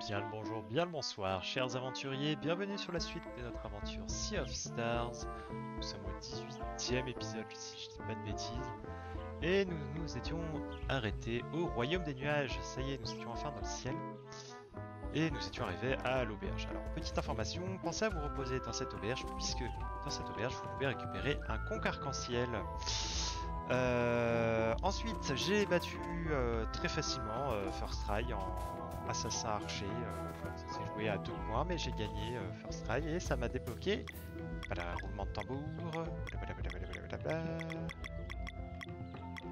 Bien le bonjour, bien le bonsoir, chers aventuriers, bienvenue sur la suite de notre aventure Sea of Stars. Nous sommes au 18e épisode, si je dis pas de bêtises. Et nous nous étions arrêtés au Royaume des Nuages. Ça y est, nous étions enfin dans le ciel. Et nous étions arrivés à l'auberge. Alors, petite information, pensez à vous reposer dans cette auberge, puisque dans cette auberge, vous pouvez récupérer un conque arc-en-ciel. Euh, ensuite, j'ai battu euh, très facilement euh, First Try en assassin archer. Euh, j'ai joué à deux points, mais j'ai gagné First Try et ça m'a débloqué. Voilà, roulement de tambour.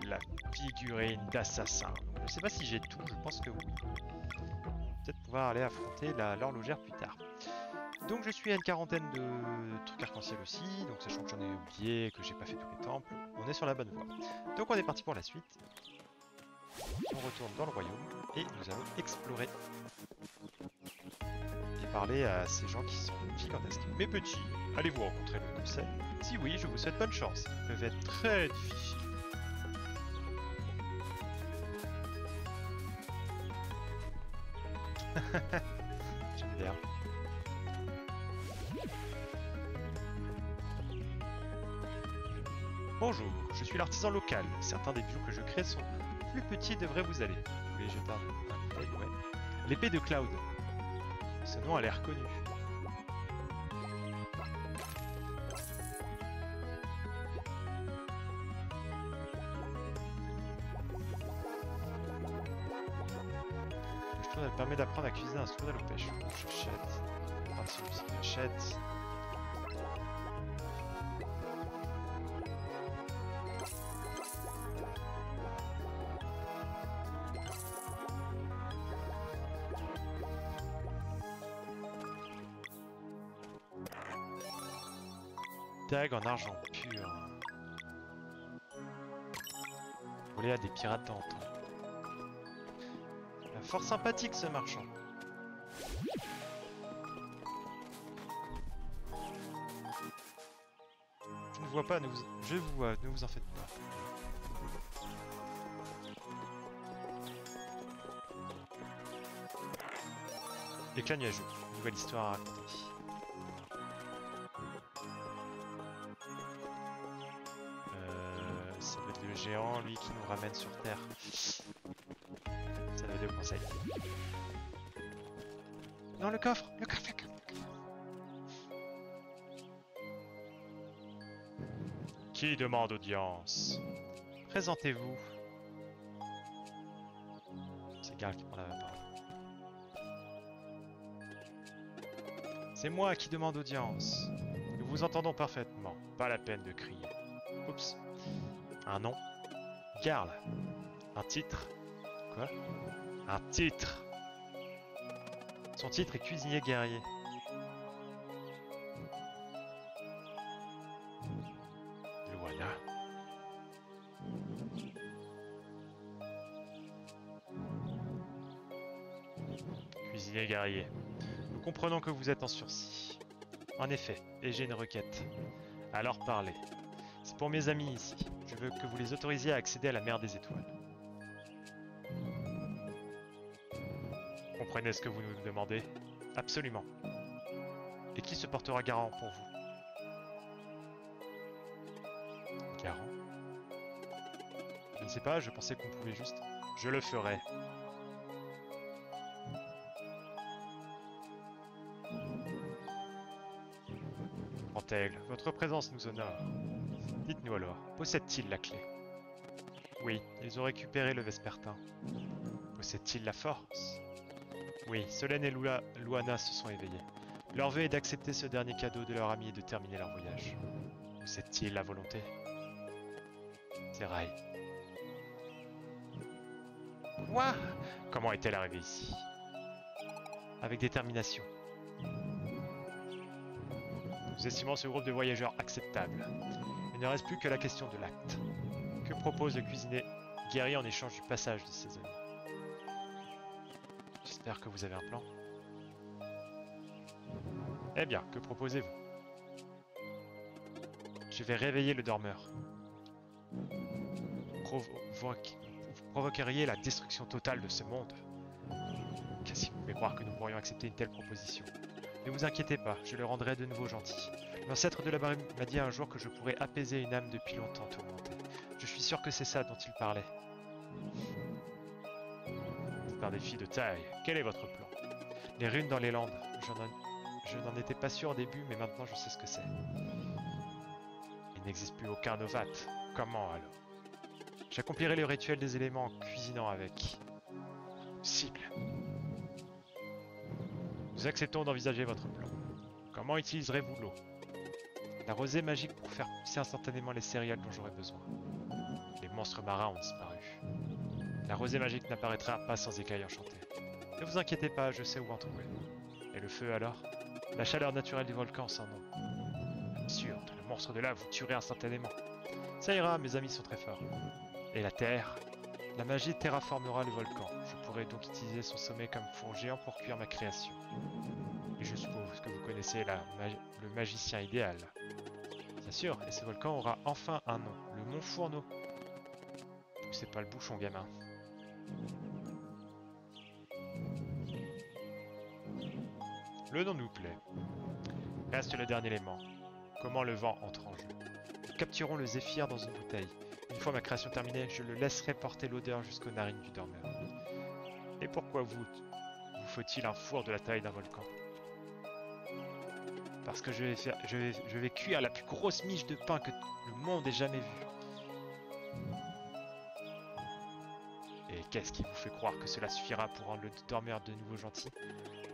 La figurine d'assassin. Je sais pas si j'ai tout, je pense que oui. Peut-être pouvoir aller affronter l'horlogère plus tard. Donc je suis à une quarantaine de trucs arc-en-ciel aussi, donc sachant que j'en ai oublié, que j'ai pas fait tous les temples, on est sur la bonne voie. Donc on est parti pour la suite. On retourne dans le royaume et nous allons explorer. Et parler à ces gens qui sont gigantesques. Mes petits, allez-vous rencontrer le conseil Si oui, je vous souhaite bonne chance. Ils peuvent être très difficiles. J'aime bien. Bonjour, je suis l'artisan local. Certains des bijoux que je crée sont plus petits et devraient vous aller. Vous voulez jeter un Ouais. L'épée de Cloud. Ce nom a l'air connu. Elle permet d'apprendre à cuisiner un tournel aux pêches. J'achète. Partie aussi, j'achète. Dague en argent pur. Volé à des pirates d'antan. Il a fort sympathique ce marchand. Je ne vois pas, je vous vois, ne vous en faites pas. Éclat nuageux, nouvelle histoire à raconter. Qui nous ramène sur Terre. Ça être le conseil. Non, le coffre Le coffre, le coffre, le coffre. Qui demande audience? Présentez-vous. C'est Garl qui prend la parole. C'est moi qui demande audience. Nous vous entendons parfaitement. Pas la peine de crier. Oups. Un nom. Garl. Un titre. Quoi? Un titre. Son titre est cuisinier guerrier. Luana. Cuisinier guerrier. Nous comprenons que vous êtes en sursis. En effet, et j'ai une requête. Alors parlez. C'est pour mes amis ici. Veux que vous les autorisiez à accéder à la mer des étoiles. Comprenez ce que vous nous demandez? Absolument. Et qui se portera garant pour vous? Garant? Je ne sais pas, je pensais qu'on pouvait juste... Je le ferai. Antel, votre présence nous honore. Dites-nous alors, possède-t-il la clé? Oui, ils ont récupéré le Vespertin. Possède-t-il la force? Oui, Solène et Lula, Luana se sont éveillés. Leur vœu est d'accepter ce dernier cadeau de leur ami et de terminer leur voyage. Possède-t-il la volonté? C'est Rai. Quoi? Comment est-elle arrivée ici? Avec détermination. Nous estimons ce groupe de voyageurs acceptable. Ne reste plus que la question de l'acte. Que propose le cuisinier guerrier en échange du passage de ses amis? J'espère que vous avez un plan. Eh bien, que proposez-vous? Je vais réveiller le dormeur. Vous provoqueriez la destruction totale de ce monde. Qu'est-ce qui vous fait croire que nous pourrions accepter une telle proposition? Ne vous inquiétez pas, je le rendrai de nouveau gentil. L'ancêtre de la brume m'a dit un jour que je pourrais apaiser une âme depuis longtemps tourmentée. Je suis sûr que c'est ça dont il parlait. Par des filles de taille, quel est votre plan? Les runes dans les landes. Je n'en étais pas sûr au début, mais maintenant je sais ce que c'est. Il n'existe plus aucun Novat. Comment alors? J'accomplirai le rituel des éléments en cuisinant avec. Cible. Nous acceptons d'envisager votre plan. Comment utiliserez-vous l'eau? La rosée magique pour faire pousser instantanément les céréales dont j'aurai besoin. Les monstres marins ont disparu. La rosée magique n'apparaîtra pas sans écailles enchantées. Ne vous inquiétez pas, je sais où en trouver. Et le feu alors? La chaleur naturelle du volcan sans nom. Sûr, le monstre de là vous tuerez instantanément. Ça ira, mes amis sont très forts. Et la terre? La magie terraformera le volcan. Je pourrai donc utiliser son sommet comme four géant pour cuire ma création. Et je suppose que vous connaissez le magicien idéal. Bien sûr, et ce volcan aura enfin un nom, le Mont Fourneau. C'est pas le bouchon, gamin. Le nom nous plaît. Reste le dernier élément. Comment le vent entre en jeu? Nous capturons le zéphyr dans une bouteille. Une fois ma création terminée, je le laisserai porter l'odeur jusqu'aux narines du dormeur. Pourquoi vous Vous faut-il un four de la taille d'un volcan Parce que je vais, faire, je, vais, je vais cuire la plus grosse miche de pain que le monde ait jamais vue. Et qu'est-ce qui vous fait croire que cela suffira pour rendre le dormeur de nouveau gentil?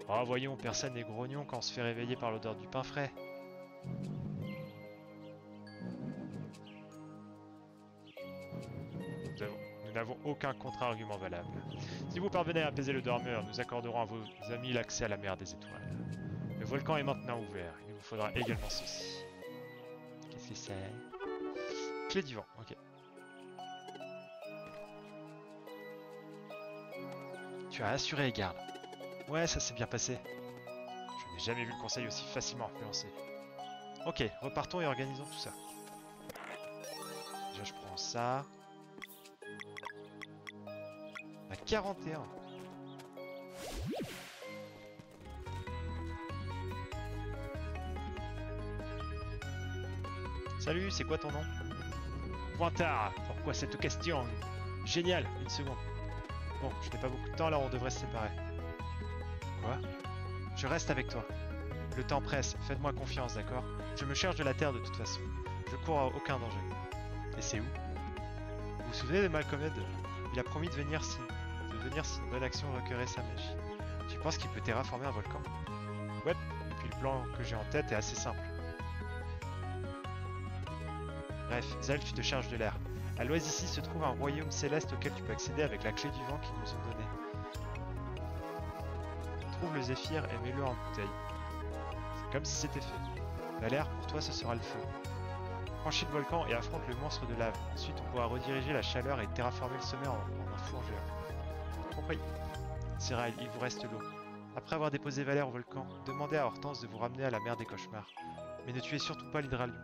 Oh voyons, personne n'est grognon quand on se fait réveiller par l'odeur du pain frais. N'avons aucun contre-argument valable. Si vous parvenez à apaiser le dormeur, nous accorderons à vos amis l'accès à la mer des étoiles. Le volcan est maintenant ouvert. Il vous faudra également ceci. Qu'est-ce que c'est? Clé du vent, ok. Tu as assuré, garde. Ouais, ça s'est bien passé. Je n'ai jamais vu le conseil aussi facilement influencé. Ok, repartons et organisons tout ça. Déjà, je prends ça. 41. Salut, c'est quoi ton nom? Pointard, pourquoi cette question? Génial, une seconde. Bon, je n'ai pas beaucoup de temps, alors on devrait se séparer. Je reste avec toi. Le temps presse, faites-moi confiance, d'accord? Je me cherche de la Terre de toute façon. Je cours à aucun danger. Et c'est où? Vous vous souvenez de Malcolm Il a promis de venir si, de venir si une bonne action requérait sa magie. Tu penses qu'il peut terraformer un volcan? Ouais, et puis le plan que j'ai en tête est assez simple. Bref, Zel, tu te charges de l'air. À l'ouest ici se trouve un royaume céleste auquel tu peux accéder avec la clé du vent qu'ils nous ont donnée. Trouve le zéphyr et mets-le en bouteille. C'est comme si c'était fait. Valère, pour toi ce sera le feu. Franchis le volcan et affronte le monstre de lave. Ensuite on pourra rediriger la chaleur et terraformer le sommet en, un four géant. Compris. Serail, il vous reste l'eau. Après avoir déposé Valère au volcan, demandez à Hortense de vous ramener à la mer des cauchemars. Mais ne tuez surtout pas l'hydralion.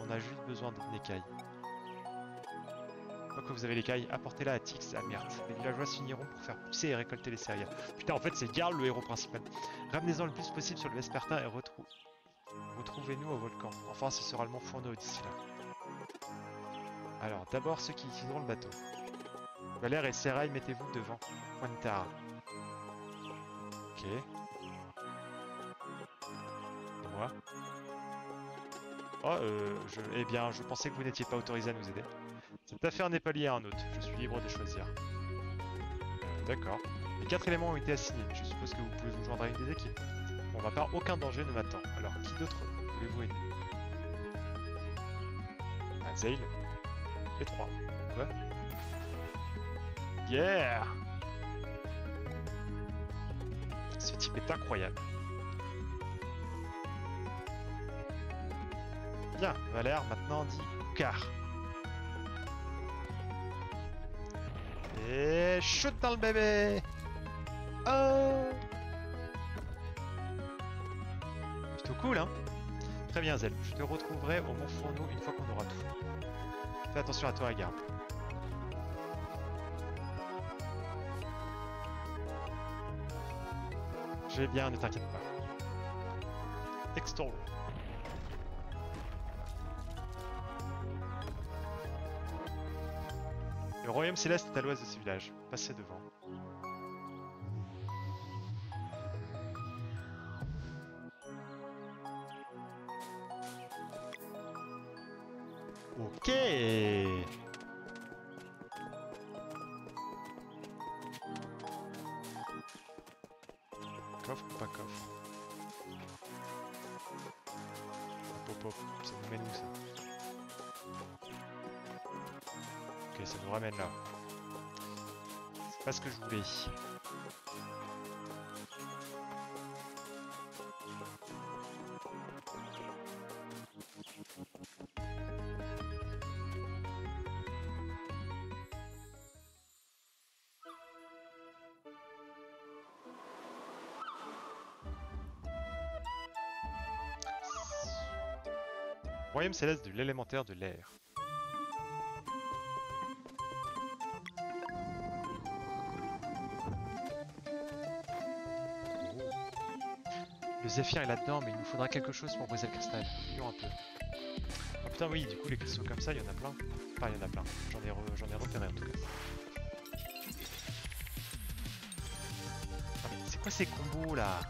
On a juste besoin d'une écaille que vous avez l'écaille, apportez-la à Tix, à Myrthe. Les villageois finiront pour faire pousser et récolter les céréales. Putain, en fait, c'est Garl le héros principal. Ramenez-en le plus possible sur le Vespertin et retrouvez-nous au volcan. Enfin, ce sera le mont Fourneau d'ici là. Alors, d'abord ceux qui utiliseront le bateau. Valère et Serail, mettez-vous devant. Pointard. Ok. Et moi Oh, euh. Eh bien, je pensais que vous n'étiez pas autorisé à nous aider. Cette affaire n'est pas liée à un autre, je suis libre de choisir. D'accord. Les quatre éléments ont été assignés, je suppose que vous pouvez vous joindre à une des équipes. Pour ma part, aucun danger ne m'attend, alors qui d'autre voulez-vous aider? Ah, Zale Les trois. Yeah Ce type est incroyable. Bien, Valère maintenant dit car. Et shoot dans le bébé Oh Plutôt cool, hein Très bien, Zel. Je te retrouverai au Mont Fourneau une fois qu'on aura tout. Fais attention à toi, garde. Je vais bien, ne t'inquiète pas. Extol. Le royaume céleste est à l'ouest de ce village. Passez devant. Royaume céleste de l'élémentaire de l'air. Le Zéphyr est là-dedans, mais il nous faudra quelque chose pour briser le cristal. Fouillons un peu. Oh putain, oui, du coup, les cristaux comme ça, il y en a plein. Enfin, il y en a plein. J'en ai, ai repéré en tout cas. Ah, c'est quoi ces combos là?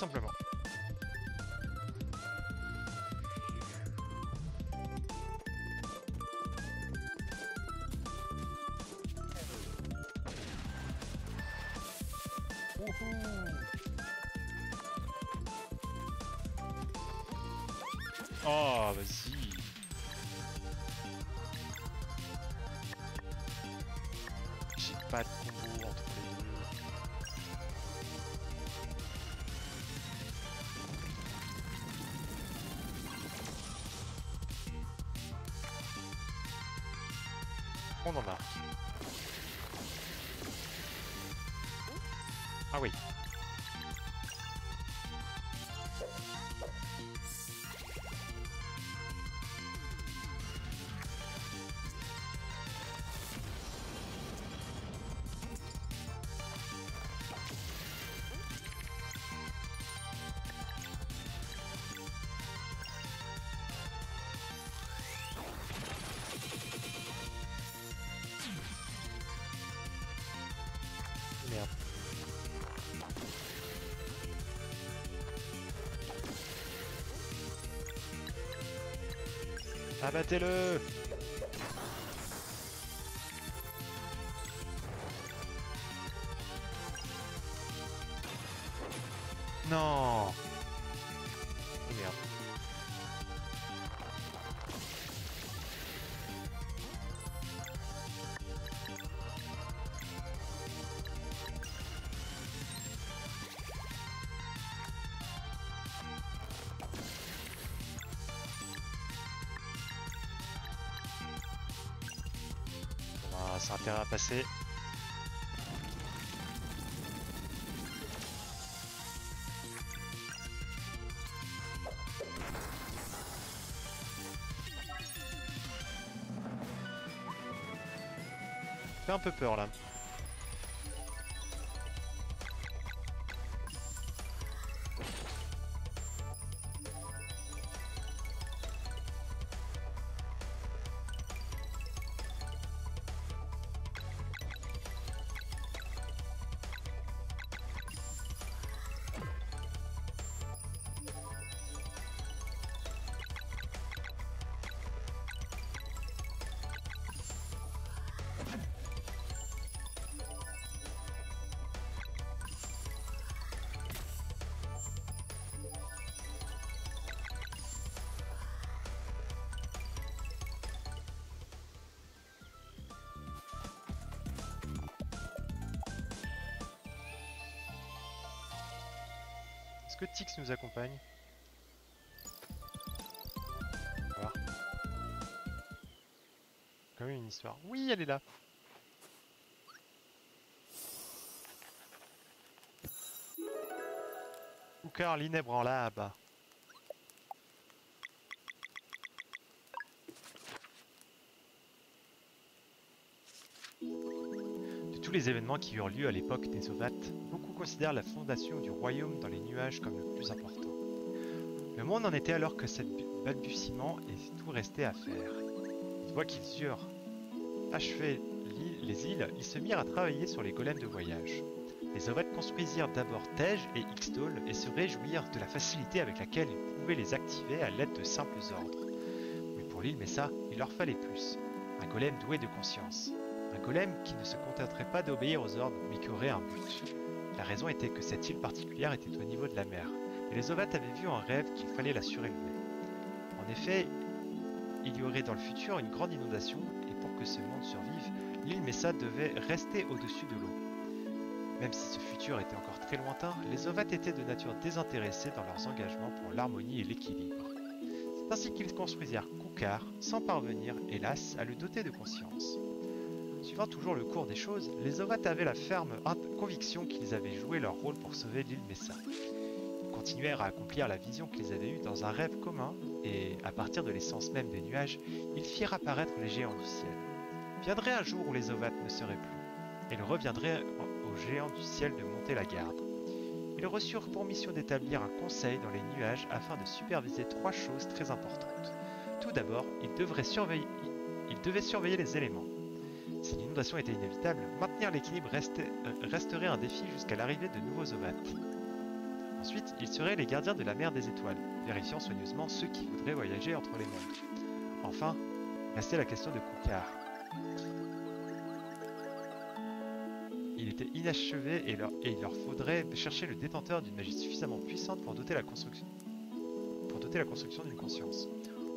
Simplement. Abattez-le terrain à passer. Fait un peu peur là. Que Tix nous accompagne voir. Quand même une histoire. Oui, elle est là. Oukar l'inébranlable. De tous les événements qui eurent lieu à l'époque des Ovates, considèrent la fondation du royaume dans les nuages comme le plus important. Le monde en était alors que cet bu- balbutiement et tout restait à faire. Une fois qu'ils eurent achevé les îles, ils se mirent à travailler sur les golems de voyage. Les Ovates construisirent d'abord Tej et Ixtol et se réjouirent de la facilité avec laquelle ils pouvaient les activer à l'aide de simples ordres. Mais pour l'île Messa, il leur fallait plus. Un golem doué de conscience. Un golem qui ne se contenterait pas d'obéir aux ordres, mais qui aurait un but. La raison était que cette île particulière était au niveau de la mer, et les Ovates avaient vu en rêve qu'il fallait la surélever. En effet, il y aurait dans le futur une grande inondation, et pour que ce monde survive, l'île Messa devait rester au-dessus de l'eau. Même si ce futur était encore très lointain, les Ovates étaient de nature désintéressés dans leurs engagements pour l'harmonie et l'équilibre. C'est ainsi qu'ils construisirent Koukar, sans parvenir, hélas, à le doter de conscience. Suivant toujours le cours des choses, les Ovates avaient la ferme conviction qu'ils avaient joué leur rôle pour sauver l'île Messa. Ils continuèrent à accomplir la vision qu'ils avaient eue dans un rêve commun, et, à partir de l'essence même des nuages, ils firent apparaître les géants du ciel. Viendrait un jour où les Ovates ne seraient plus, et il reviendrait aux géants du ciel de monter la garde. Ils reçurent pour mission d'établir un conseil dans les nuages afin de superviser trois choses très importantes. Tout d'abord, ils, ils devaient surveiller les éléments. Était inévitable, maintenir l'équilibre euh, resterait un défi jusqu'à l'arrivée de nouveaux ovates. Ensuite, ils seraient les gardiens de la mer des étoiles, vérifiant soigneusement ceux qui voudraient voyager entre les mondes. Enfin, restait la question de Koukar. Il était inachevé et, il leur faudrait chercher le détenteur d'une magie suffisamment puissante pour doter la construction, pour doter la construction d'une conscience.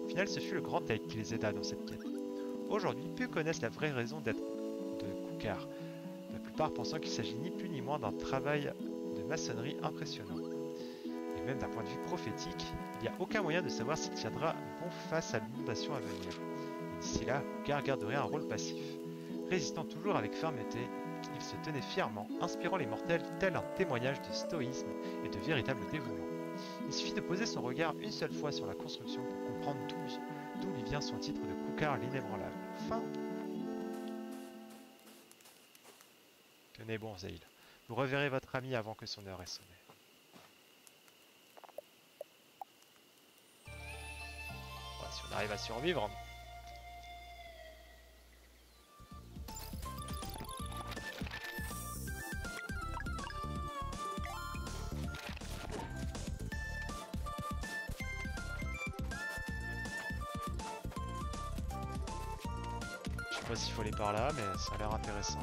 Au final, ce fut le grand Teik qui les aida dans cette quête. Aujourd'hui, peu connaissent la vraie raison d'être la plupart pensant qu'il s'agit ni plus ni moins d'un travail de maçonnerie impressionnant. Et même d'un point de vue prophétique, il n'y a aucun moyen de savoir s'il tiendra bon face à l'inondation à venir. D'ici là, Koukar garderait un rôle passif. Résistant toujours avec fermeté, il se tenait fièrement, inspirant les mortels tel un témoignage de stoïsme et de véritable dévouement. Il suffit de poser son regard une seule fois sur la construction pour comprendre d'où lui vient son titre de Koukar l'inébranlable. Fin. Tenez bon. Vous reverrez votre ami avant que son heure ait sonné. Si on arrive à survivre. Je sais pas s'il faut aller par là, mais ça a l'air intéressant.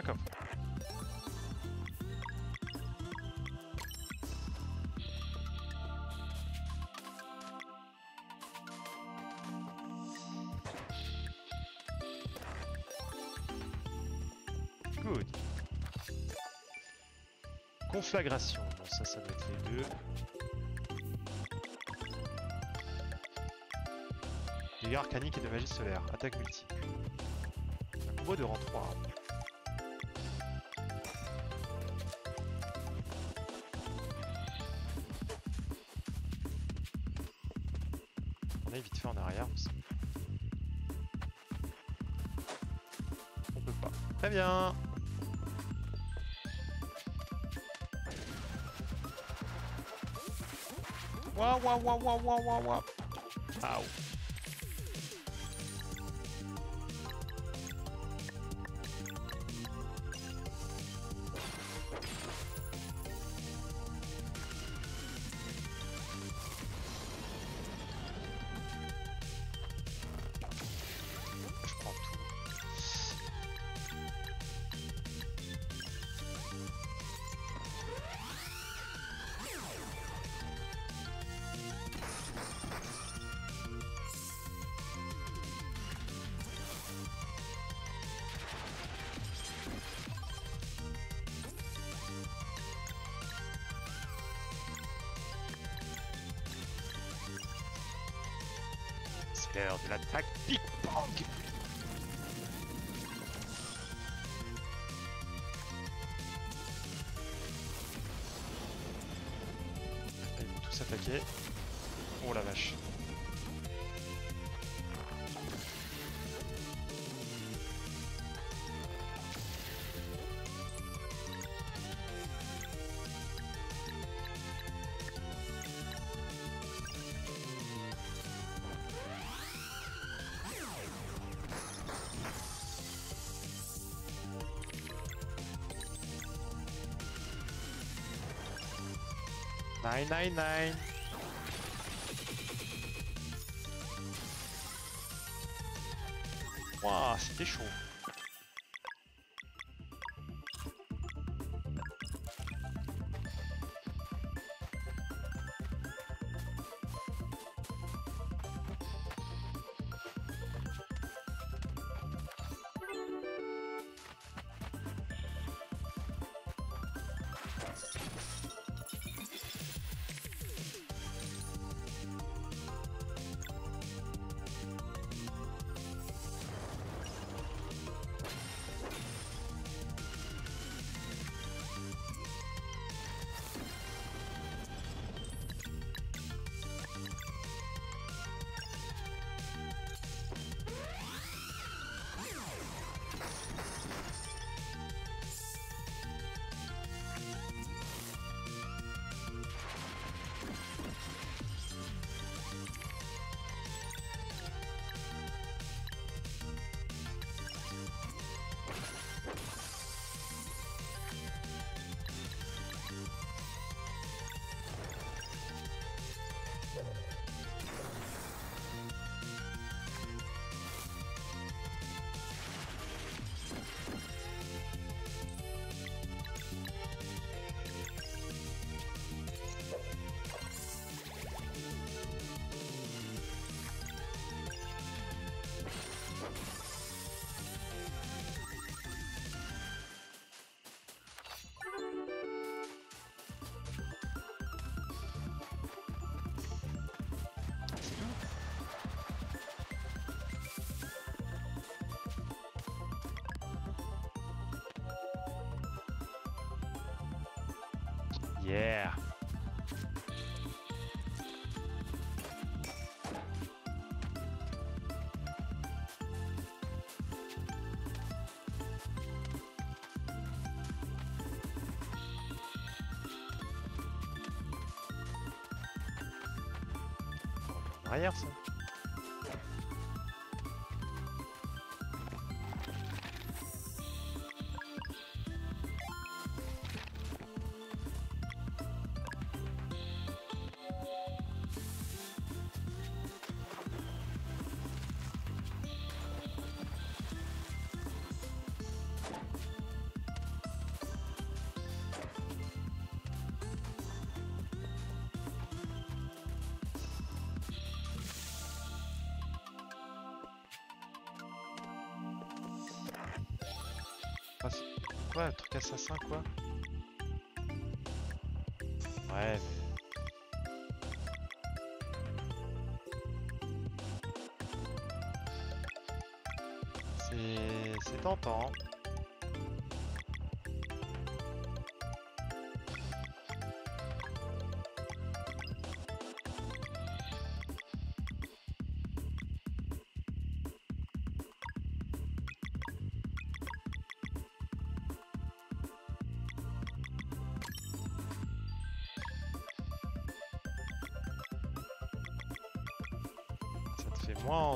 Coffre. Good. Conflagration. Bon, ça, ça doit être les deux. Dégâts arcaniques et de magie solaire. Attaque multiple. Un combo de rang 3. Bien. Waouh, waouh, waouh, waouh, waouh, waouh, waouh. Nine, nine, nine. Ouah, c'était chaud. Yeah. Arrière ça. Quoi, un truc assassin quoi Ouais, mais... C'est... C'est tentant.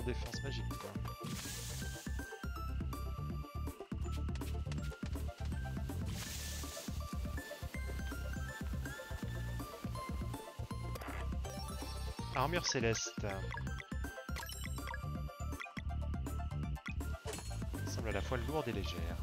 Défense magique. Armure céleste. Semble à la fois lourde et légère.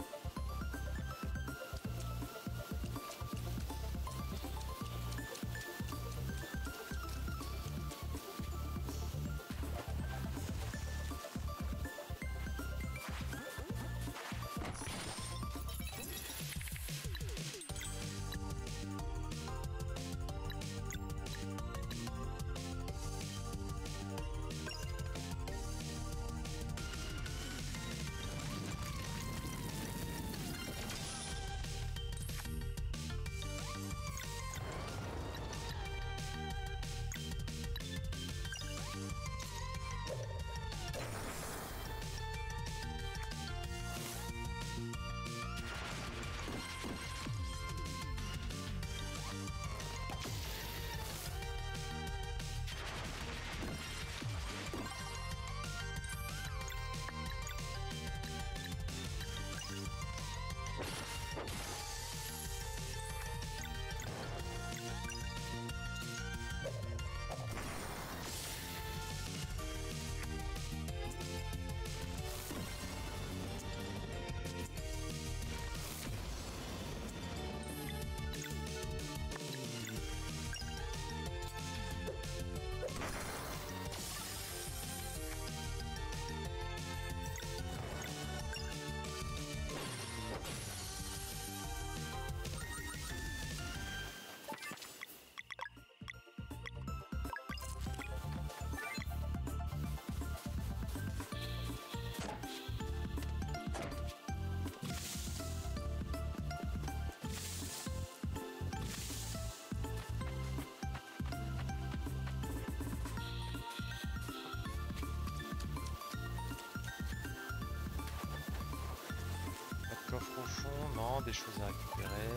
Non, des choses à récupérer.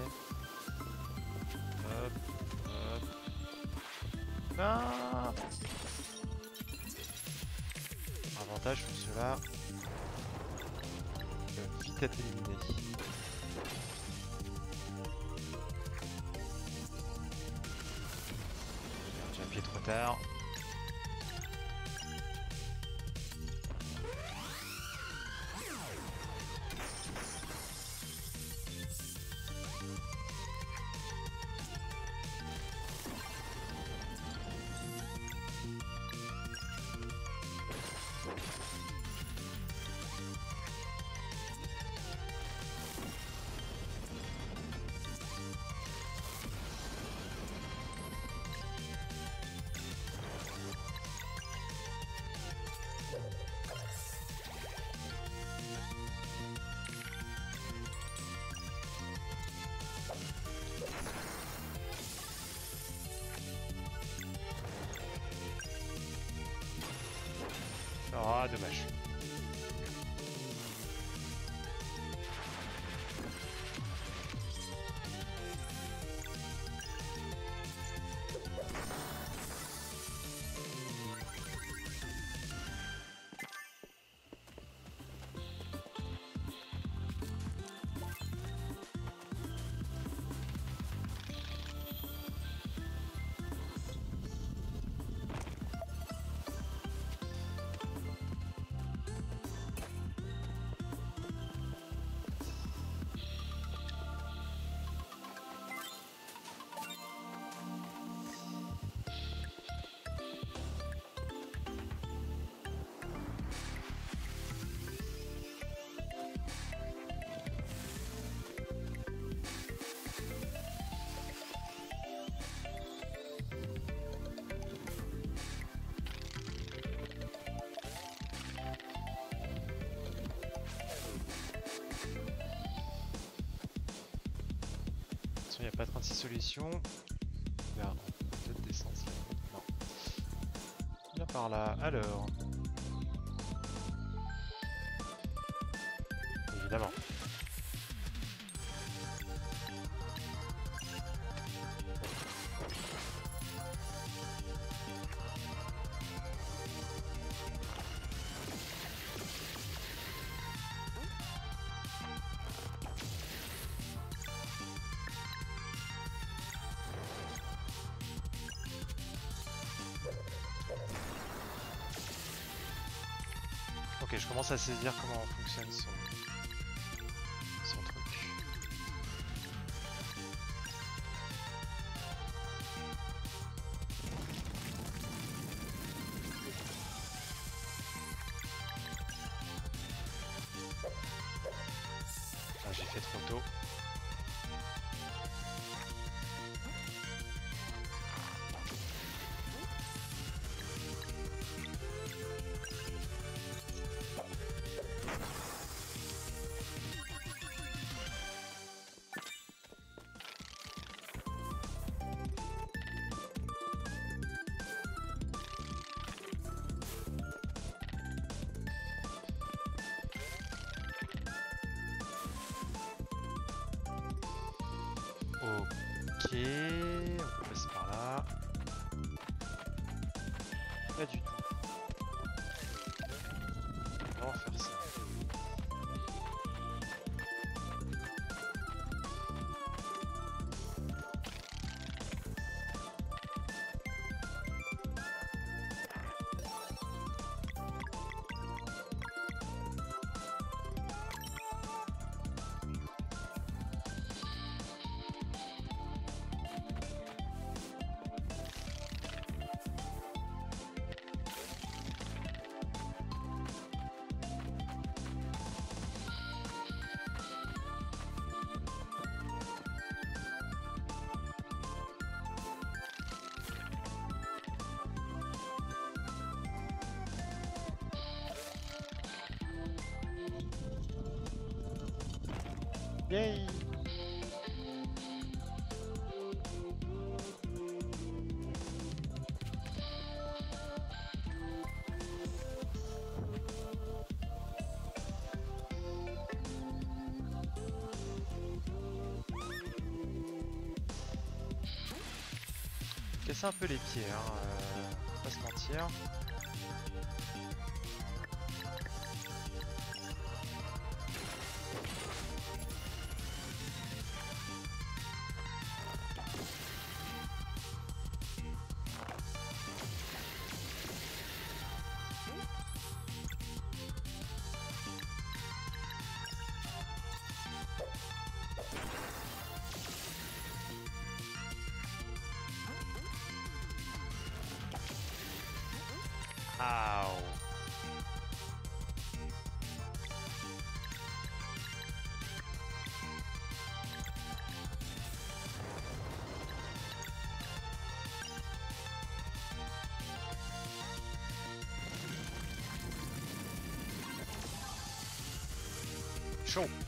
Hop, hop. Ah Avantage pour cela. Vite être éliminé. J'ai appuyé trop tard. N'y a pas 36 solutions. Regarde, on peut peut-être si on veut. Non. Viens par là. Alors. Ok, je commence à saisir comment fonctionne Yay Casser un peu les pieds, hein, euh, pas se mentir. Ow. Chaud.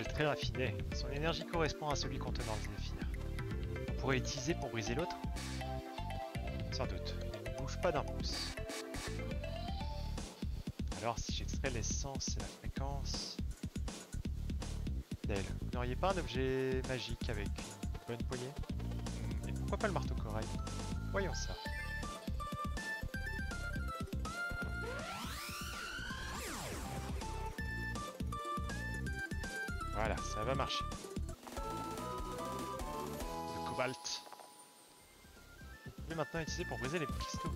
Très raffiné. Son énergie correspond à celui contenant le zéphyr. On pourrait l'utiliser pour briser l'autre? Sans doute. Bouge pas d'un pouce. Alors si j'extrais l'essence et la fréquence... Dale, vous n'auriez pas un objet magique avec une bonne poignée? Et pourquoi pas le marteau corail? Voyons ça. Pour briser les cristaux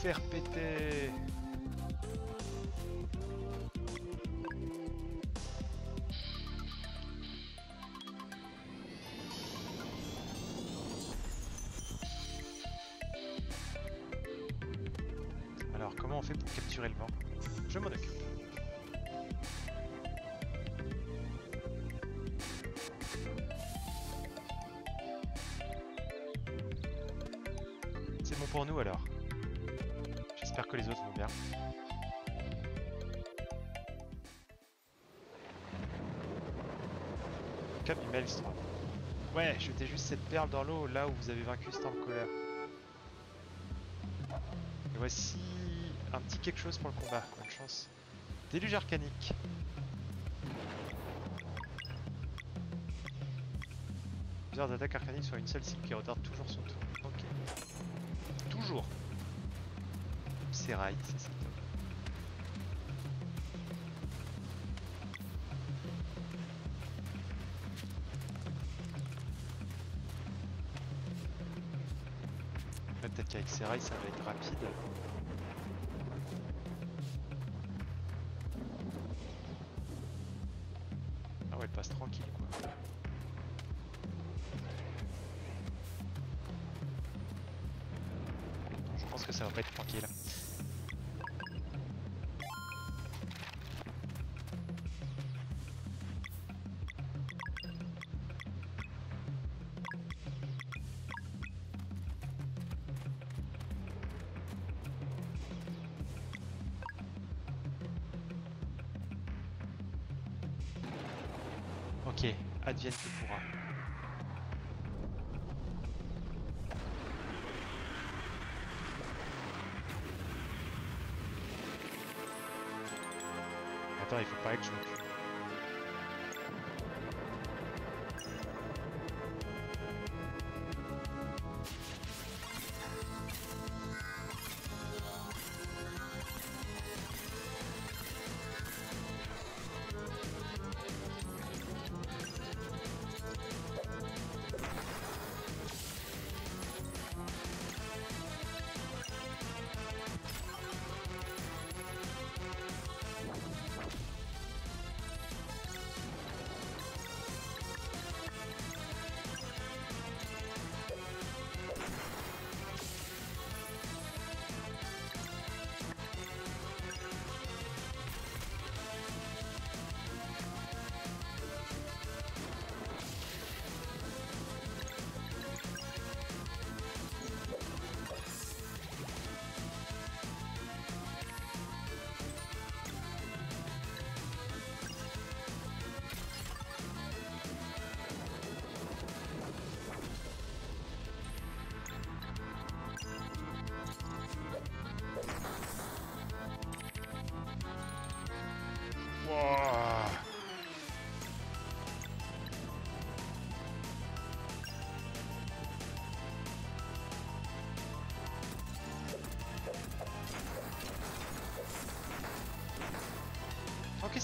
faire péter. Alors, comment on fait pour capturer le vent? Je m'en occupe. C'est bon pour nous alors. Les autres vont bien. Cap du Maelstrom. Ouais, jetez juste cette perle dans l'eau là où vous avez vaincu Stormcaller. Et voici un petit quelque chose pour le combat. Bonne chance. Déluge arcanique. Plusieurs attaques arcaniques sur une seule cible qui retarde toujours son. Peut-être qu'avec ces rails ça va être rapide.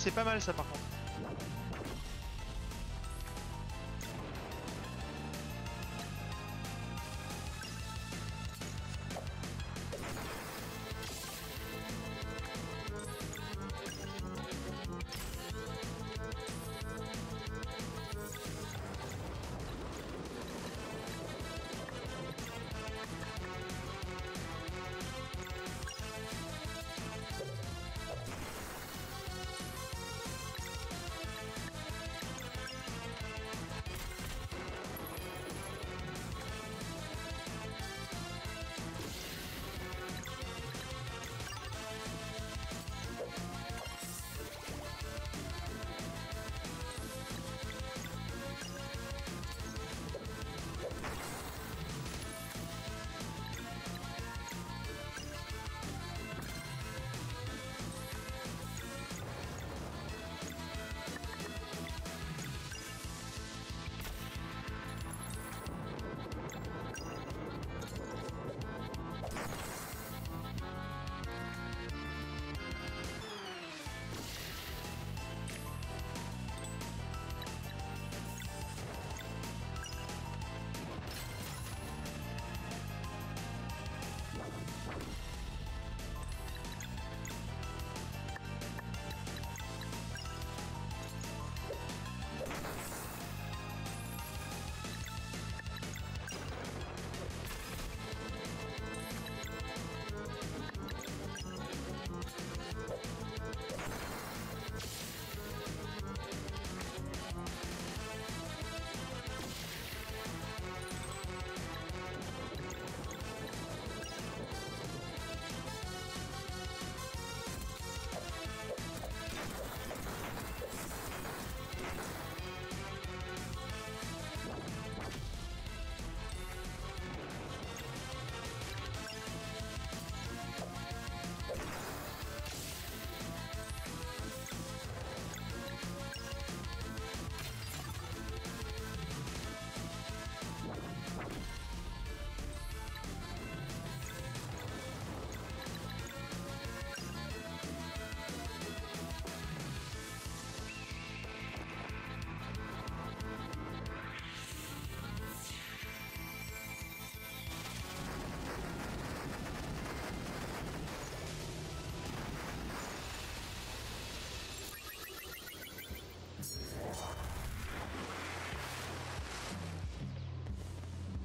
C'est pas mal ça par contre.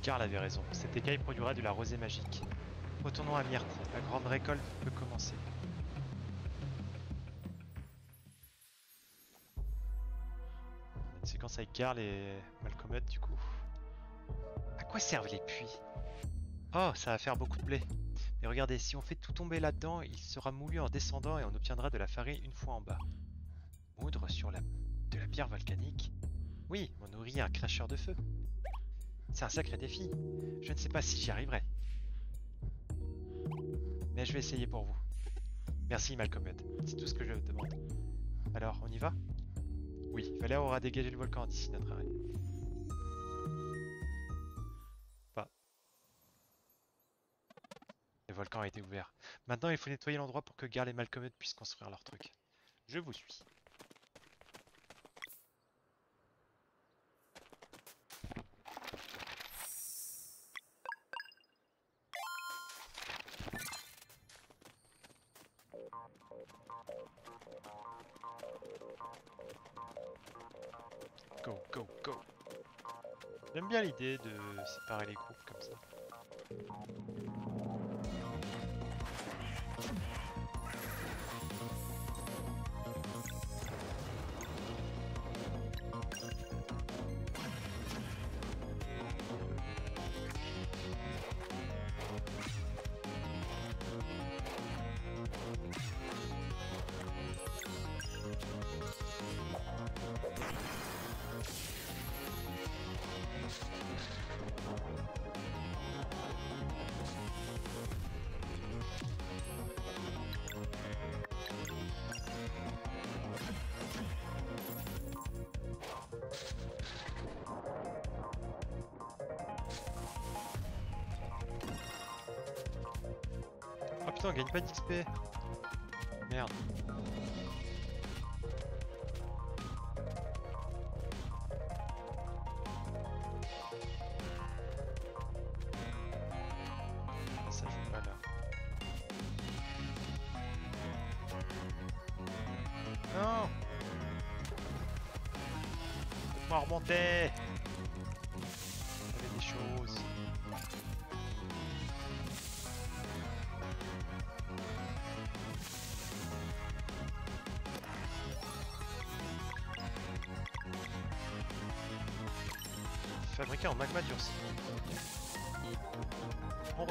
Karl avait raison, cette écaille produira de la rosée magique. Retournons à Myrte, la grande récolte peut commencer. Une séquence avec Karl et Malcolm du coup. À quoi servent les puits? Oh, ça va faire beaucoup de blé. Mais regardez, si on fait tout tomber là-dedans, il sera moulu en descendant et on obtiendra de la farine une fois en bas. Moudre sur la... de la pierre volcanique? Oui, on nourrit un cracheur de feu. C'est un sacré défi. Je ne sais pas si j'y arriverai. Mais je vais essayer pour vous. Merci Malcolm, c'est tout ce que je demande. Alors, on y va? Oui, Valère aura dégagé le volcan d'ici notre arrêt. Pas. Le volcan a été ouvert. Maintenant, il faut nettoyer l'endroit pour que Garl et Malcolm puissent construire leur truc. Je vous suis. Bien l'idée de séparer les groupes comme ça. Oh putain, on gagne pas d'XP. Merde. Non Faites-moi remonter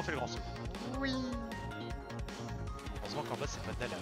On refait le grand saut. Oui Heureusement qu'en bas c'est pas de la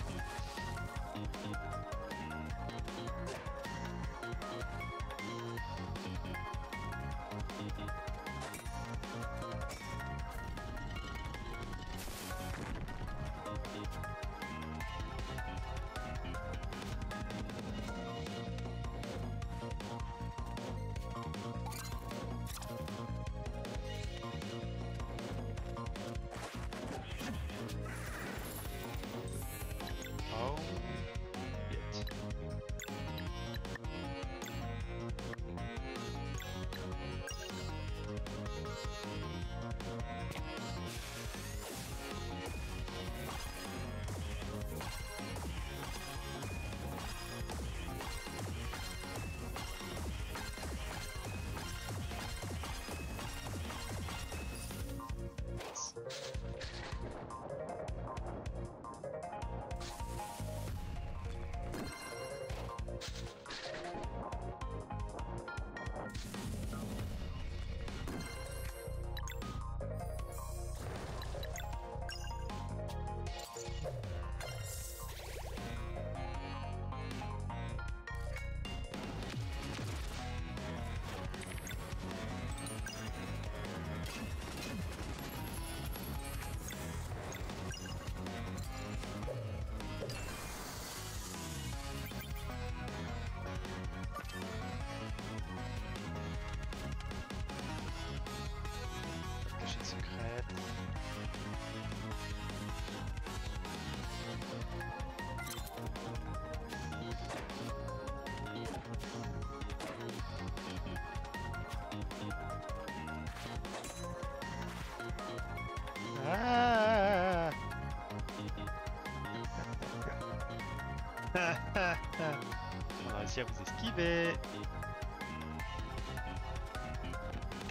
On a réussi à vous esquiver.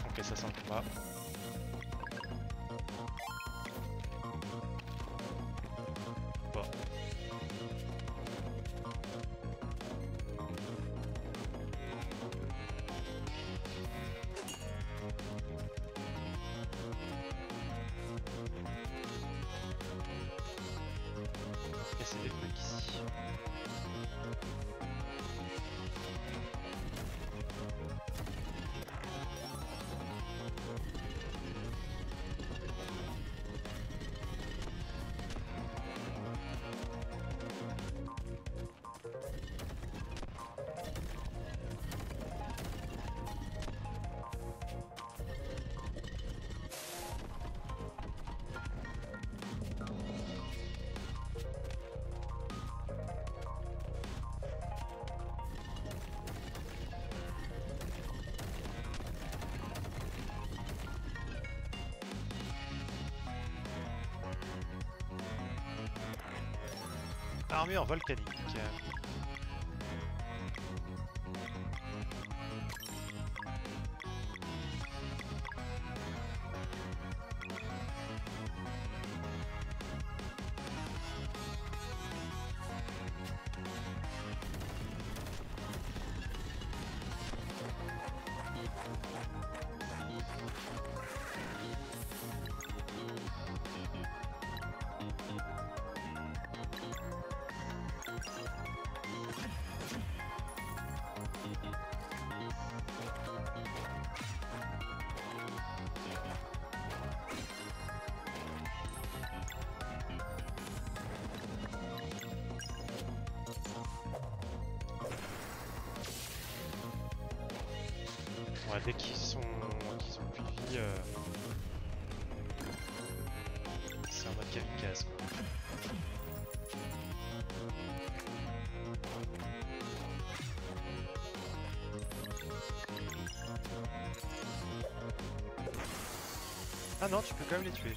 Ok, ça sent le combat. Armure volcanique. Quand même les tuer.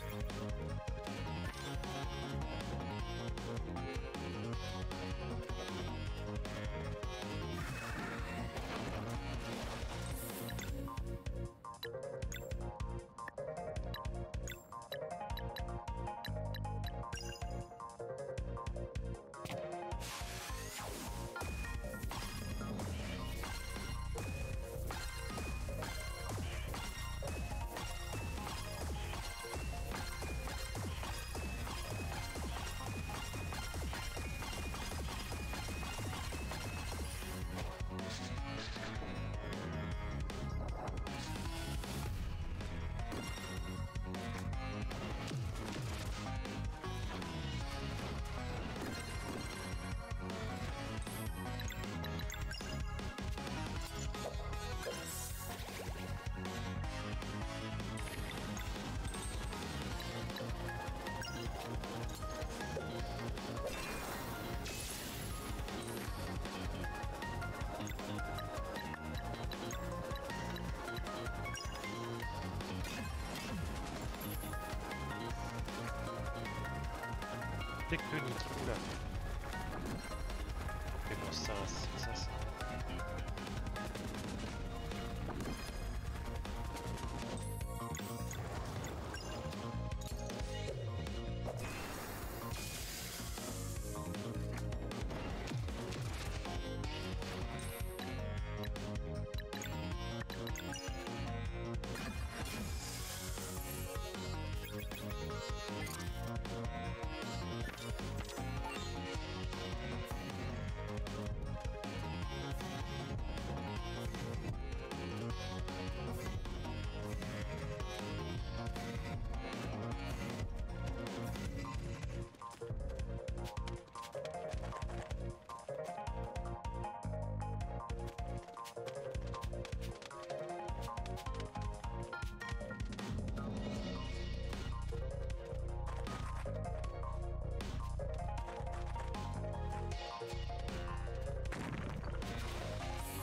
Tectonique. Oula.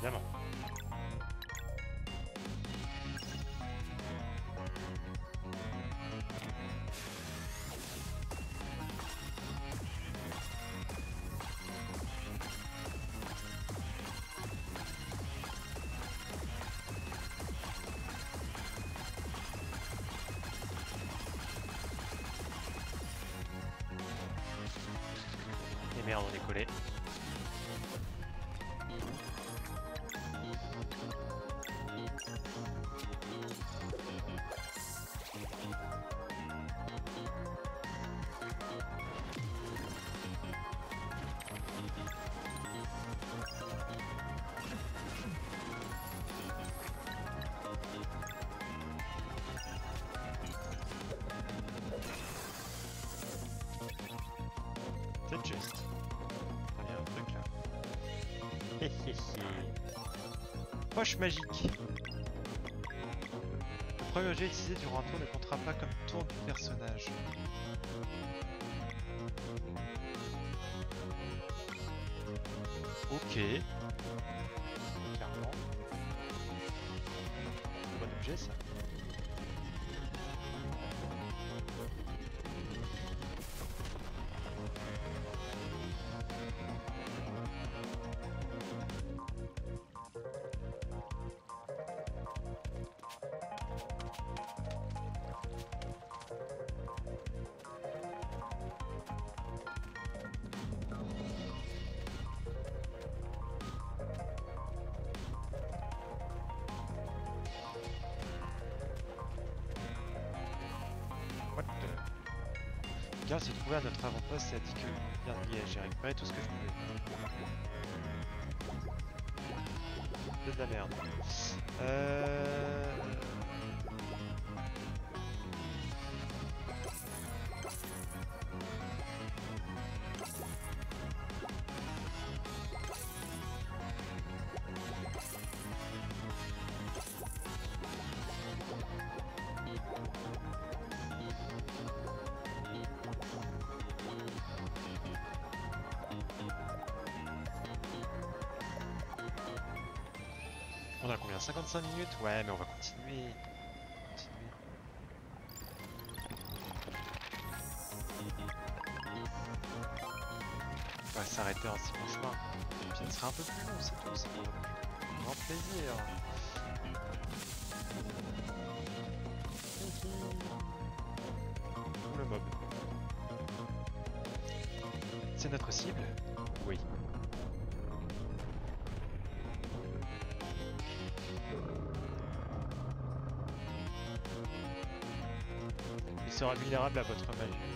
Évidemment. Et merde, on est collé. Truc là. Poche magique. Le premier objet utilisé durant un tour ne comptera pas comme tour du personnage. Ok. Clairement. Bon objet ça. Tout ce que je pouvais. De la merde. Combien 55 minutes? Ouais, mais on va continuer. On va s'arrêter en si bon chemin. Sera un peu plus long, c'est tout. C'est le grand plaisir. Le mob. C'est notre cible sera vulnérable à votre magie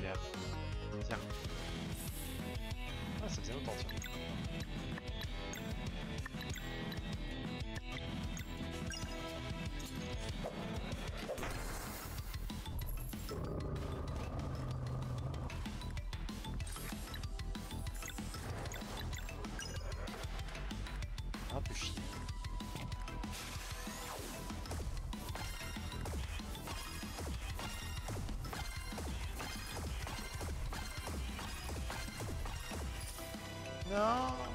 Non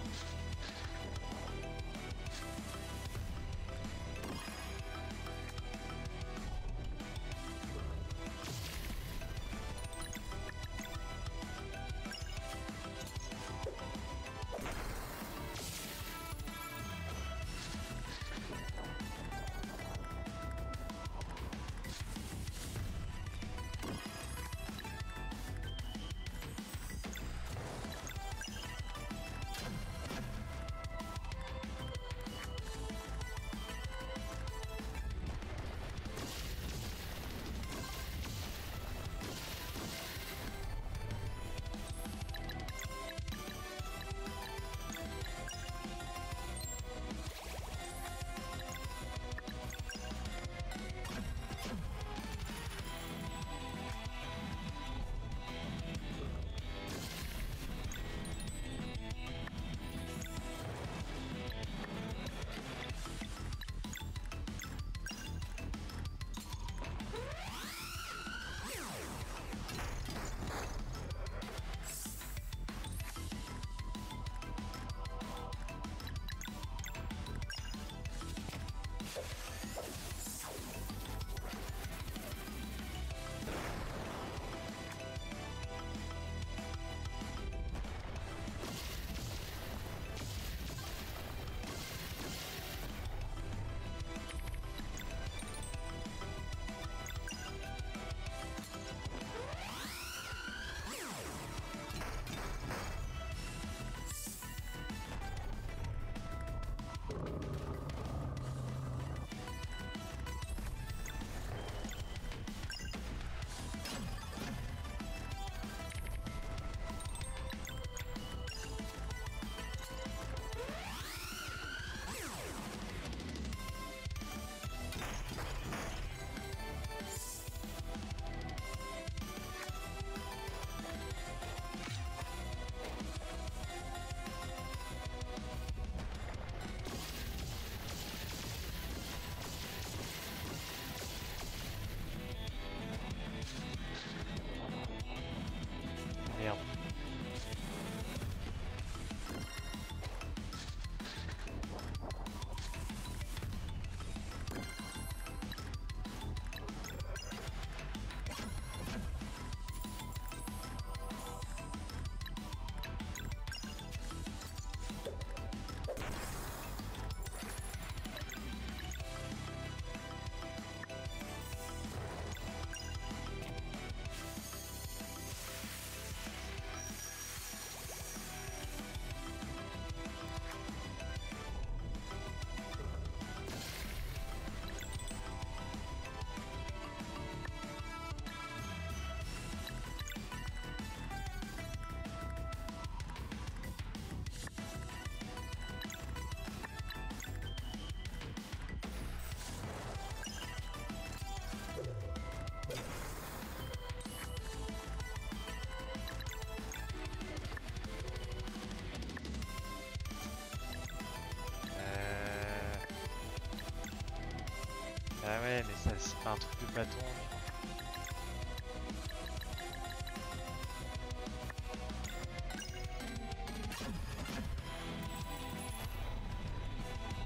Ah ouais, mais ça c'est pas un truc de bâton.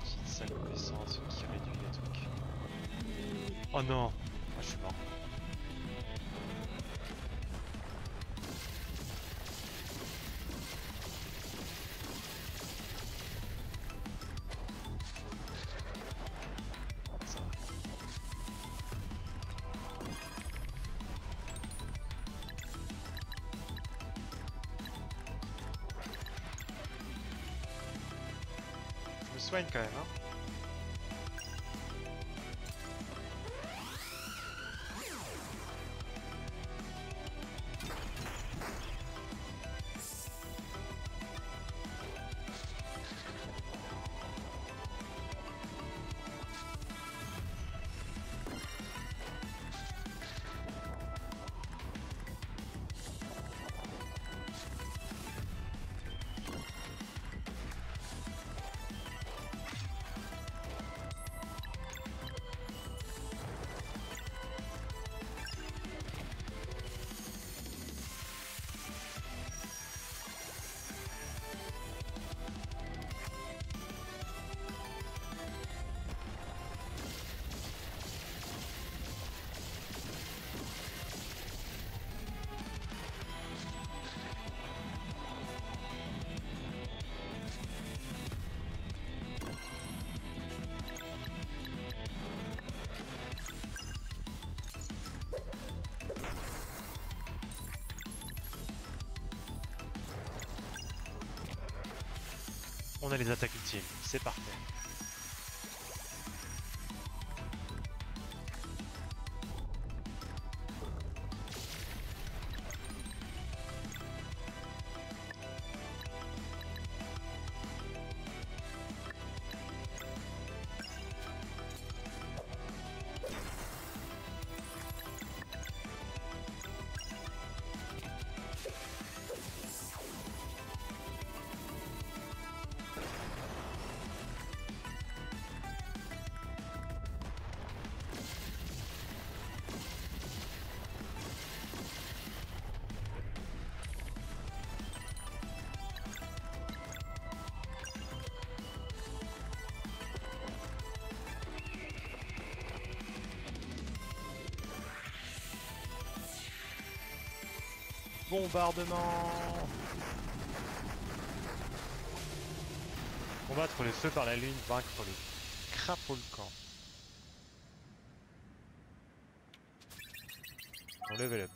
Petite sale connaissance qui réduit les trucs. Oh non soigne quand même, hein. On a les attaques ultimes, c'est parfait. Bombardement Combattre le feu par la lune, vaincre le crapaud le camp. On level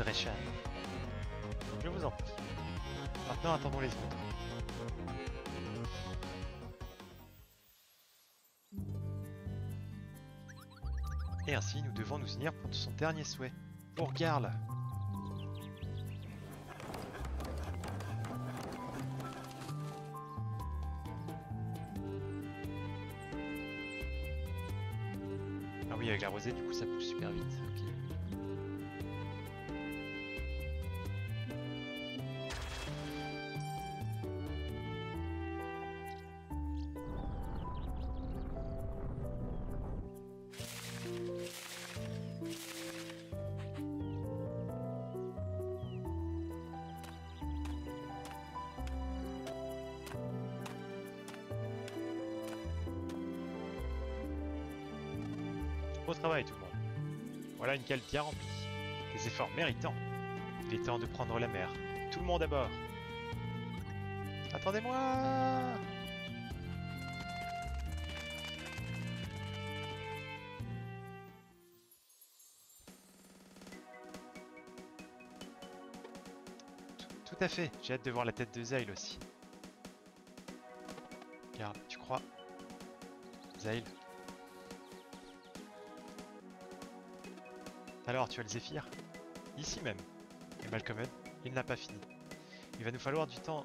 pour. Je vous en prie. Maintenant, attendons les autres. Et ainsi, nous devons nous unir pour son dernier souhait. Bourgarle Ah Une cale bien remplie. Des efforts méritants. Il est temps de prendre la mer. Tout le monde à bord. Attendez-moi Tout à fait, j'ai hâte de voir la tête de Zail aussi. Regarde, tu crois? Zail Alors, tu as le Zéphyr Ici même. Et Malcolm, il n'a pas fini. Il va nous falloir du temps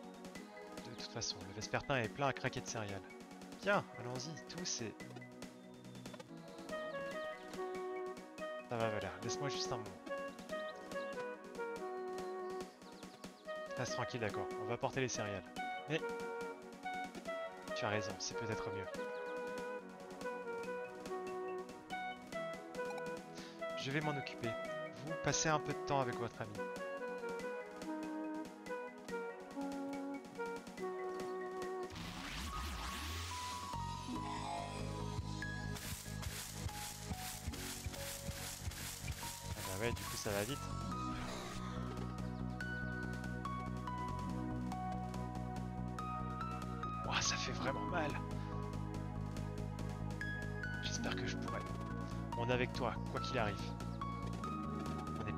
de toute façon. Le Vespertin est plein à craquer de céréales. Bien, allons-y, tous et... Ça va Valère, laisse-moi juste un moment. Reste tranquille, d'accord, on va porter les céréales. Mais... Tu as raison, c'est peut-être mieux. Je vais m'en occuper. Vous passez un peu de temps avec votre ami.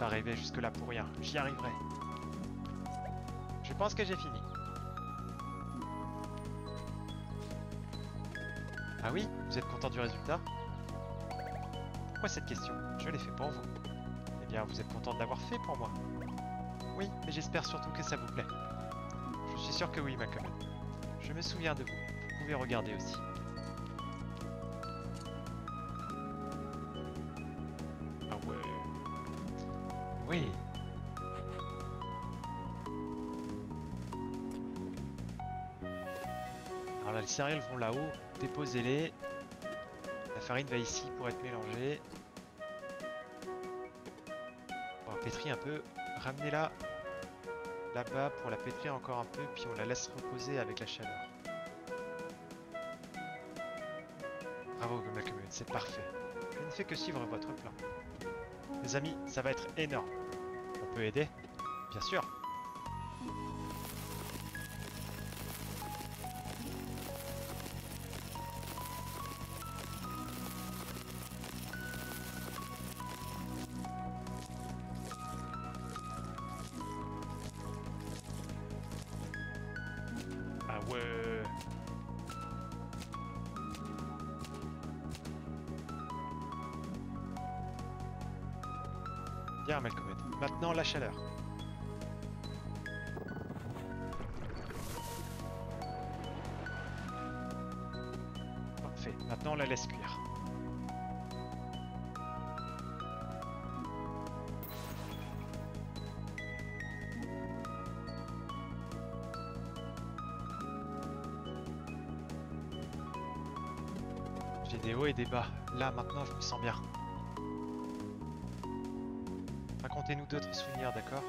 Arrivé jusque-là pour rien. J'y arriverai. Je pense que j'ai fini. Ah oui Vous êtes content du résultat? Pourquoi cette question? Je l'ai fait pour vous. Eh bien, vous êtes content de l'avoir fait pour moi Oui, mais j'espère surtout que ça vous plaît. Je suis sûr que oui, Malcolm. Je me souviens de vous. Vous pouvez regarder aussi. Céréales vont là-haut. Déposez-les. La farine va ici pour être mélangée. On va pétrir un peu. Ramenez-la là-bas pour la pétrir encore un peu, puis on la laisse reposer avec la chaleur. Bravo Malcolm, c'est parfait. Je ne fais que suivre votre plan. Les amis, ça va être énorme. On peut aider Bien sûr. La laisse cuire. J'ai des hauts et des bas. Là, maintenant, je me sens bien. Racontez-nous d'autres souvenirs, d'accord?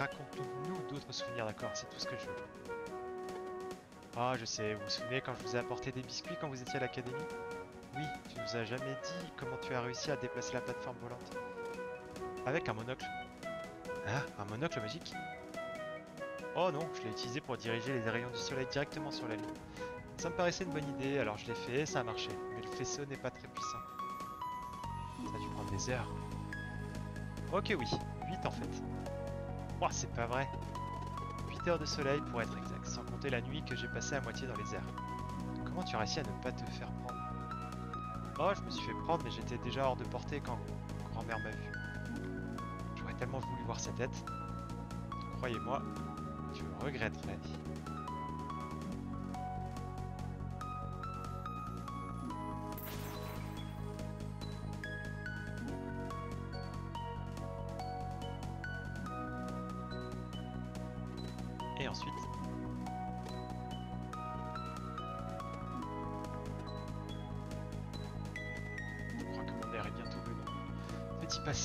Racontez-nous d'autres souvenirs, d'accord? C'est tout ce que je veux. Ah, je sais, vous vous souvenez quand je vous ai apporté des biscuits quand vous étiez à l'académie? Oui, tu nous as jamais dit comment tu as réussi à déplacer la plateforme volante. Avec un monocle. Ah, un monocle magique? Oh non, je l'ai utilisé pour diriger les rayons du soleil directement sur la lune. Ça me paraissait une bonne idée, alors je l'ai fait et ça a marché. Mais le faisceau n'est pas très puissant. Ça a dû prendre des heures. Ok oui, 8 en fait. Oh, c'est pas vrai. 8 heures de soleil pour être exact, la nuit que j'ai passée à moitié dans les airs. Comment tu as réussi à ne pas te faire prendre? Oh, je me suis fait prendre, mais j'étais déjà hors de portée quand grand-mère m'a vu. J'aurais tellement voulu voir sa tête. Croyez-moi, tu regretterais.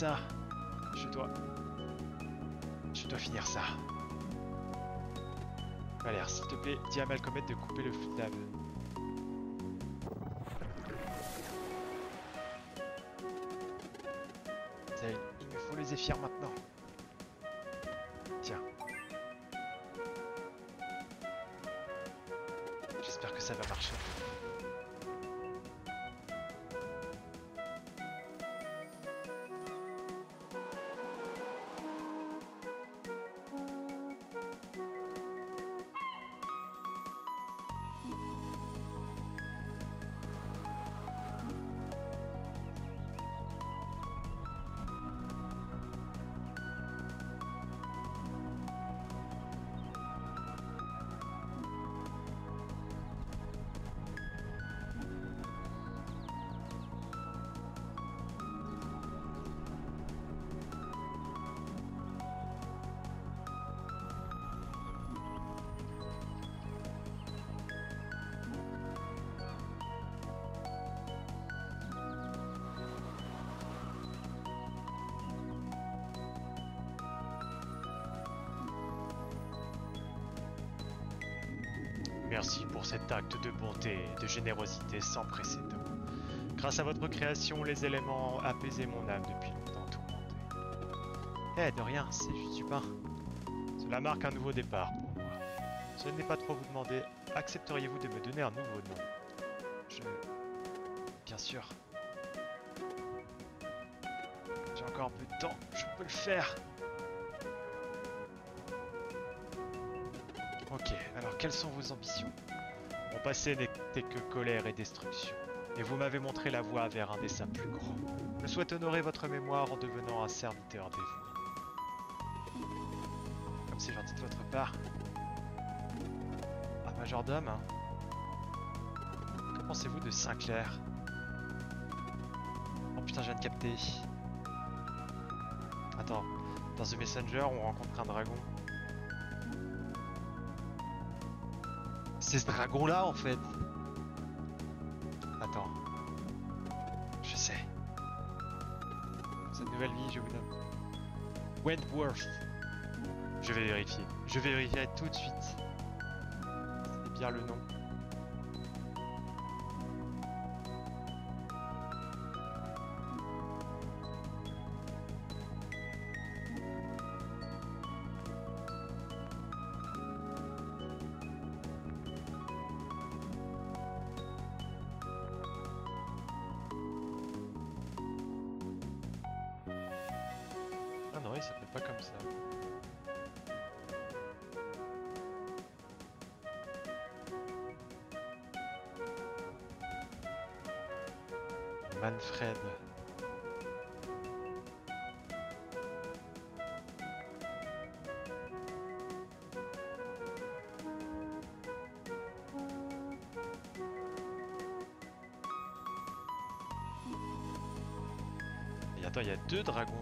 Je dois... Je dois finir ça. Valère, s'il te plaît, dis à Malcolm de couper le lave. Zayn, il me faut les zéphyrs maintenant. Pour cet acte de bonté et de générosité sans précédent. Grâce à votre création, les éléments ont apaisé mon âme depuis longtemps tourmentée. Eh, de rien, c'est juste du pain. Cela marque un nouveau départ pour moi. Ce n'est pas trop vous demander, accepteriez-vous de me donner un nouveau nom? Je... Bien sûr. J'ai encore un peu de temps, je peux le faire. Quelles sont vos ambitions Mon passé n'était que colère et destruction, et vous m'avez montré la voie vers un dessein plus grand. Je souhaite honorer votre mémoire en devenant un serviteur dévoué. Comme c'est gentil de votre part. Un majordome, hein Que pensez-vous de Sinclair? Oh putain, je viens de capter. Attends, dans The Messenger, on rencontre un dragon. C'est ce dragon là en fait. Attends. Je sais. Cette nouvelle vie, je vous nomme. Wentworth. Je vais vérifier. Je vérifierai tout de suite. C'est bien le nom. Deux dragons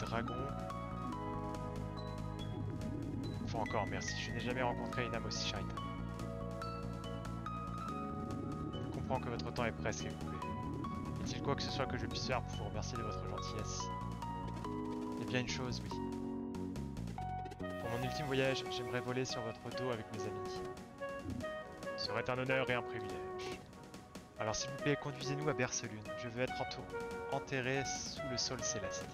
dragons. Faut encore, merci. Je n'ai jamais rencontré une âme aussi charitable. Je comprends que votre temps est presque écoulé. Est-il quoi que ce soit que je puisse faire pour vous remercier de votre gentillesse? Eh bien une chose, oui. Pour mon ultime voyage, j'aimerais voler sur votre dos avec mes amis. Ce serait un honneur et un privilège. Alors s'il vous plaît, conduisez-nous à Bercelune. Je veux être enterré sous le sol céleste.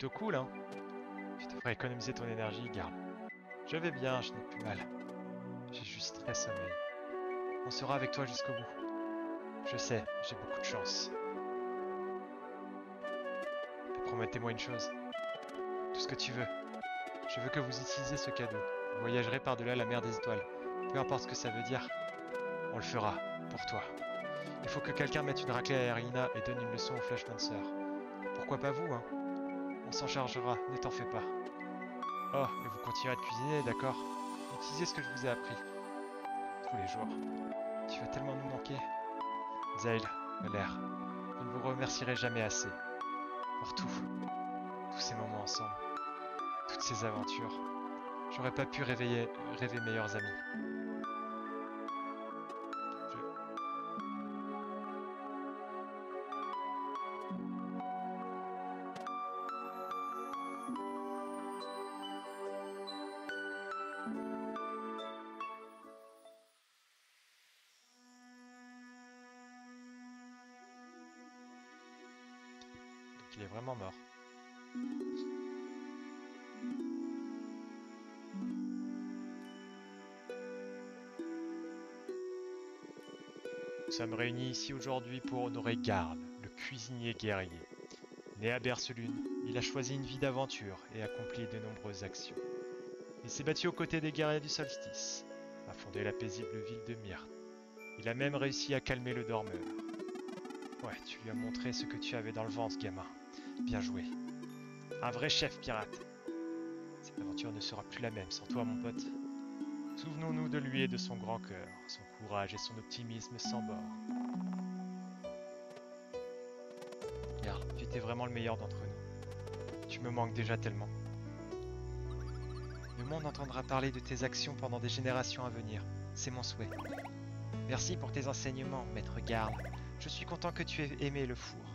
Plutôt cool, hein tu devrais économiser ton énergie, garde. Je vais bien, je n'ai plus mal. J'ai juste très sommeil. On sera avec toi jusqu'au bout. Je sais, j'ai beaucoup de chance. Promettez-moi une chose. Tout ce que tu veux. Je veux que vous utilisiez ce cadeau. Vous voyagerez par-delà la mer des étoiles. Peu importe ce que ça veut dire. On le fera, pour toi. Il faut que quelqu'un mette une raclée à Erina et donne une leçon au Flash Dancer. Pourquoi pas vous, hein? S'en chargera, ne t'en fais pas. Oh, mais vous continuerez de cuisiner, d'accord Utilisez ce que je vous ai appris. Tous les jours. Tu vas tellement nous manquer. Zael, l'air. je ne vous remercierai jamais assez. Pour tout. Tous ces moments ensemble. Toutes ces aventures. J'aurais pas pu réveiller, rêver meilleurs amis. Ici aujourd'hui pour honorer Garl, le cuisinier guerrier. Né à Bercelune, il a choisi une vie d'aventure et accompli de nombreuses actions. Il s'est battu aux côtés des guerriers du solstice, a fondé la paisible ville de Myrte. Il a même réussi à calmer le dormeur. Ouais, tu lui as montré ce que tu avais dans le ventre, gamin. Bien joué. Un vrai chef pirate. Cette aventure ne sera plus la même sans toi, mon pote. Souvenons-nous de lui et de son grand cœur, son courage et son optimisme sans bord. Étais vraiment le meilleur d'entre nous. Tu me manques déjà tellement. Le monde entendra parler de tes actions pendant des générations à venir. C'est mon souhait. Merci pour tes enseignements, maître Garde. Je suis content que tu aies aimé le four.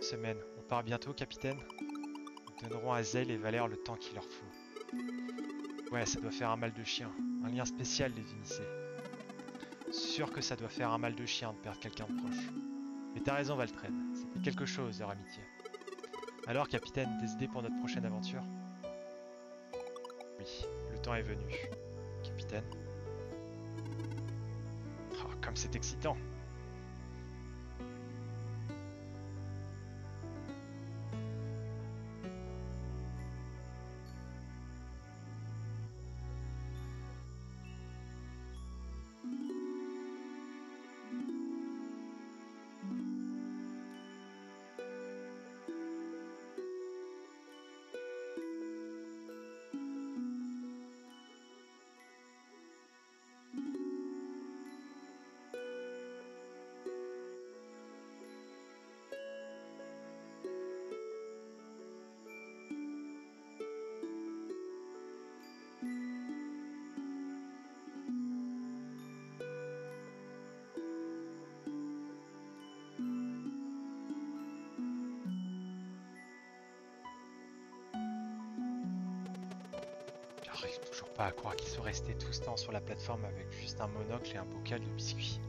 Semaines. On part bientôt, capitaine? Nous donnerons à Zell et Valère le temps qu'il leur faut. Ouais, ça doit faire un mal de chien. Un lien spécial les unissait. Sûr que ça doit faire un mal de chien de perdre quelqu'un de proche. Mais t'as raison, Valtren. C'était quelque chose, leur amitié. Alors, capitaine, des idées pour notre prochaine aventure? Oui, le temps est venu. Capitaine Oh, comme c'est excitant à croire qu'ils sont restés tout ce temps sur la plateforme avec juste un monocle et un bocal de biscuits.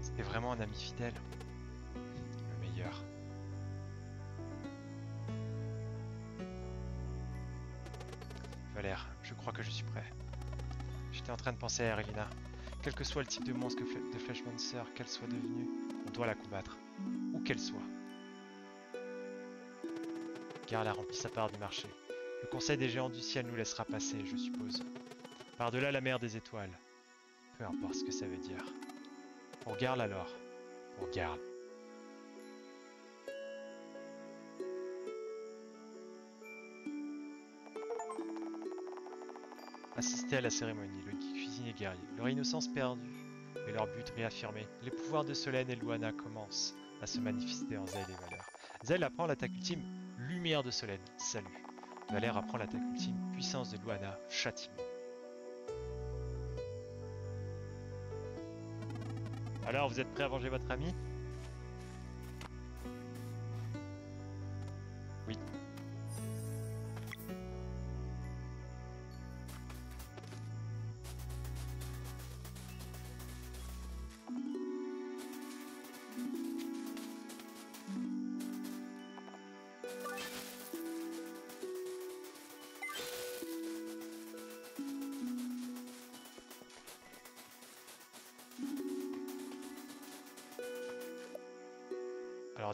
C'était vraiment un ami fidèle. Le meilleur. Valère, je crois que je suis prêt. J'étais en train de penser à Erlina. Quel que soit le type de monstre que Fle- de qu'elle soit devenue, on doit la combattre. Où qu'elle soit. Garl a rempli sa part du marché. Le conseil des géants du ciel nous laissera passer, je suppose. Par-delà la mer des étoiles. Peu importe ce que ça veut dire. Pour Garl alors. Pour Garl. Assister à la cérémonie, le cuisinier guerrier. Leur innocence perdue et leur but réaffirmé. Les pouvoirs de Solène et Luana commencent à se manifester en Zell et Valeur. Zell apprend l'attaque ultime Lumière de Solène. Salut. Valère apprend l'attaque ultime, puissance de Luana, châtiment. Alors, vous êtes prêts à venger votre ami?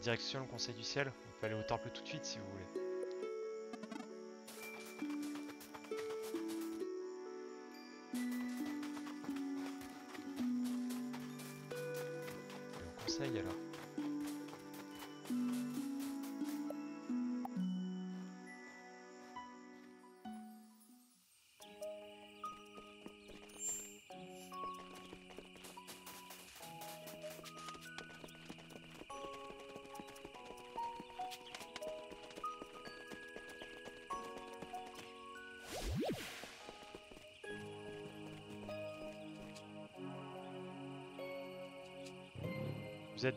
Direction le Conseil du Ciel. On peut aller au temple tout de suite si vous voulez.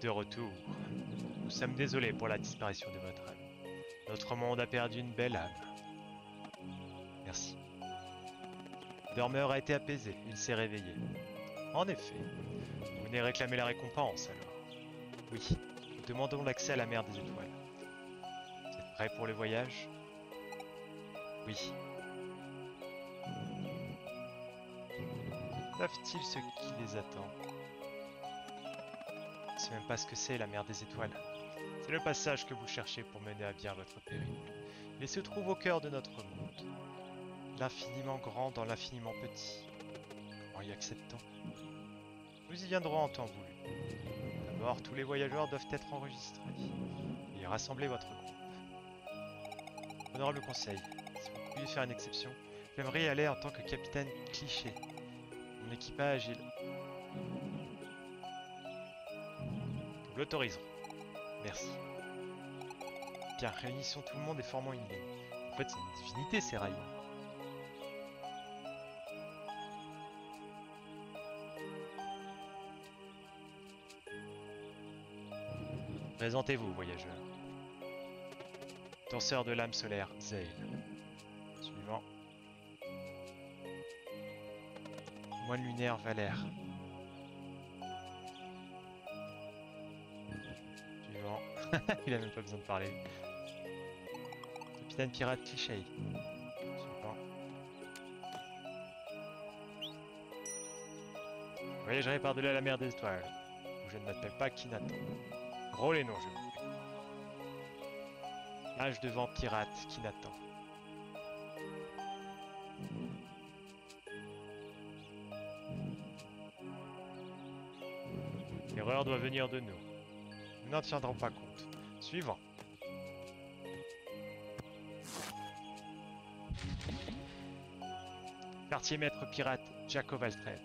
De retour. Nous sommes désolés pour la disparition de votre ami. Notre monde a perdu une belle âme. Merci. Dormeur a été apaisé, il s'est réveillé. En effet, vous venez réclamer la récompense alors. Oui, nous demandons l'accès à la mer des étoiles. Vous êtes prêts pour le voyage? Oui. Savent-ils ce qui les attend? Même pas ce que c'est la mer des étoiles. C'est le passage que vous cherchez pour mener à bien votre périple. Il se trouve au cœur de notre monde. L'infiniment grand dans l'infiniment petit. Comment y acceptons? Nous y viendrons en temps voulu. D'abord, tous les voyageurs doivent être enregistrés et rassembler votre groupe. Honorable conseil, si vous pouviez faire une exception, j'aimerais y aller en tant que capitaine cliché. Mon équipage est... Nous l'autoriserons. Merci. Bien, réunissons tout le monde et formons une ligne. En fait, c'est une divinité, ces rails. Présentez-vous, voyageurs. Danseur de l'âme solaire, Zale. Suivant. Moine lunaire, Valère. Il a même pas besoin de parler. Capitaine pirate cliché. Suivant. Voyagerai par-delà la mer des étoiles, où je ne m'appelle pas Kinato. Gros les noms, je vous prie. L'âge de vent pirate Kinato. L'erreur doit venir de nous. Nous n'en tiendrons pas compte. Suivant. Quartier maître pirate Jacob Alfred.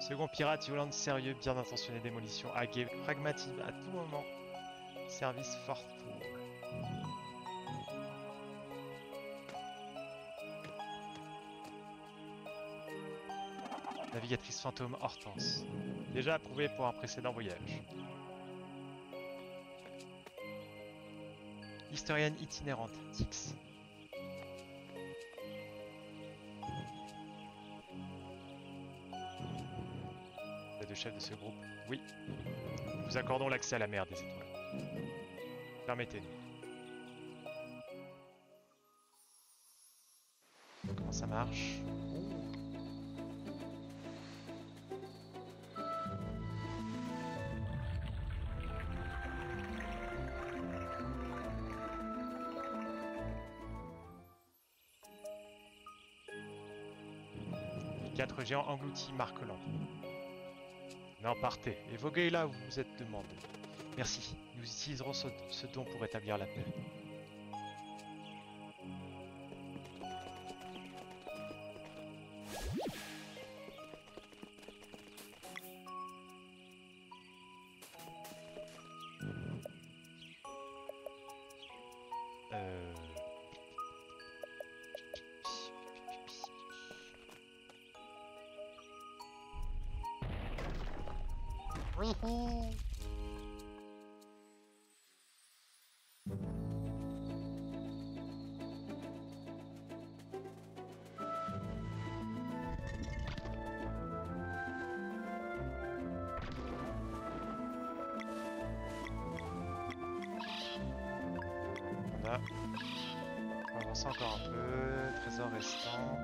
Second pirate violente sérieux, bien intentionné démolition, agué, pragmatisme à tout moment. Service fortful. Navigatrice fantôme Hortense. Déjà approuvée pour un précédent voyage. Historienne itinérante, Tix. Le chef de ce groupe? Oui. Nous vous accordons l'accès à la mer des étoiles. Permettez-nous. Comment ça marche? Engloutis marquent l'ordre. Non, partez. Et voguez là où vous vous êtes demandé. Merci. Nous utiliserons ce, ce don pour établir la paix. A... On va avancer encore un peu. Trésor restant.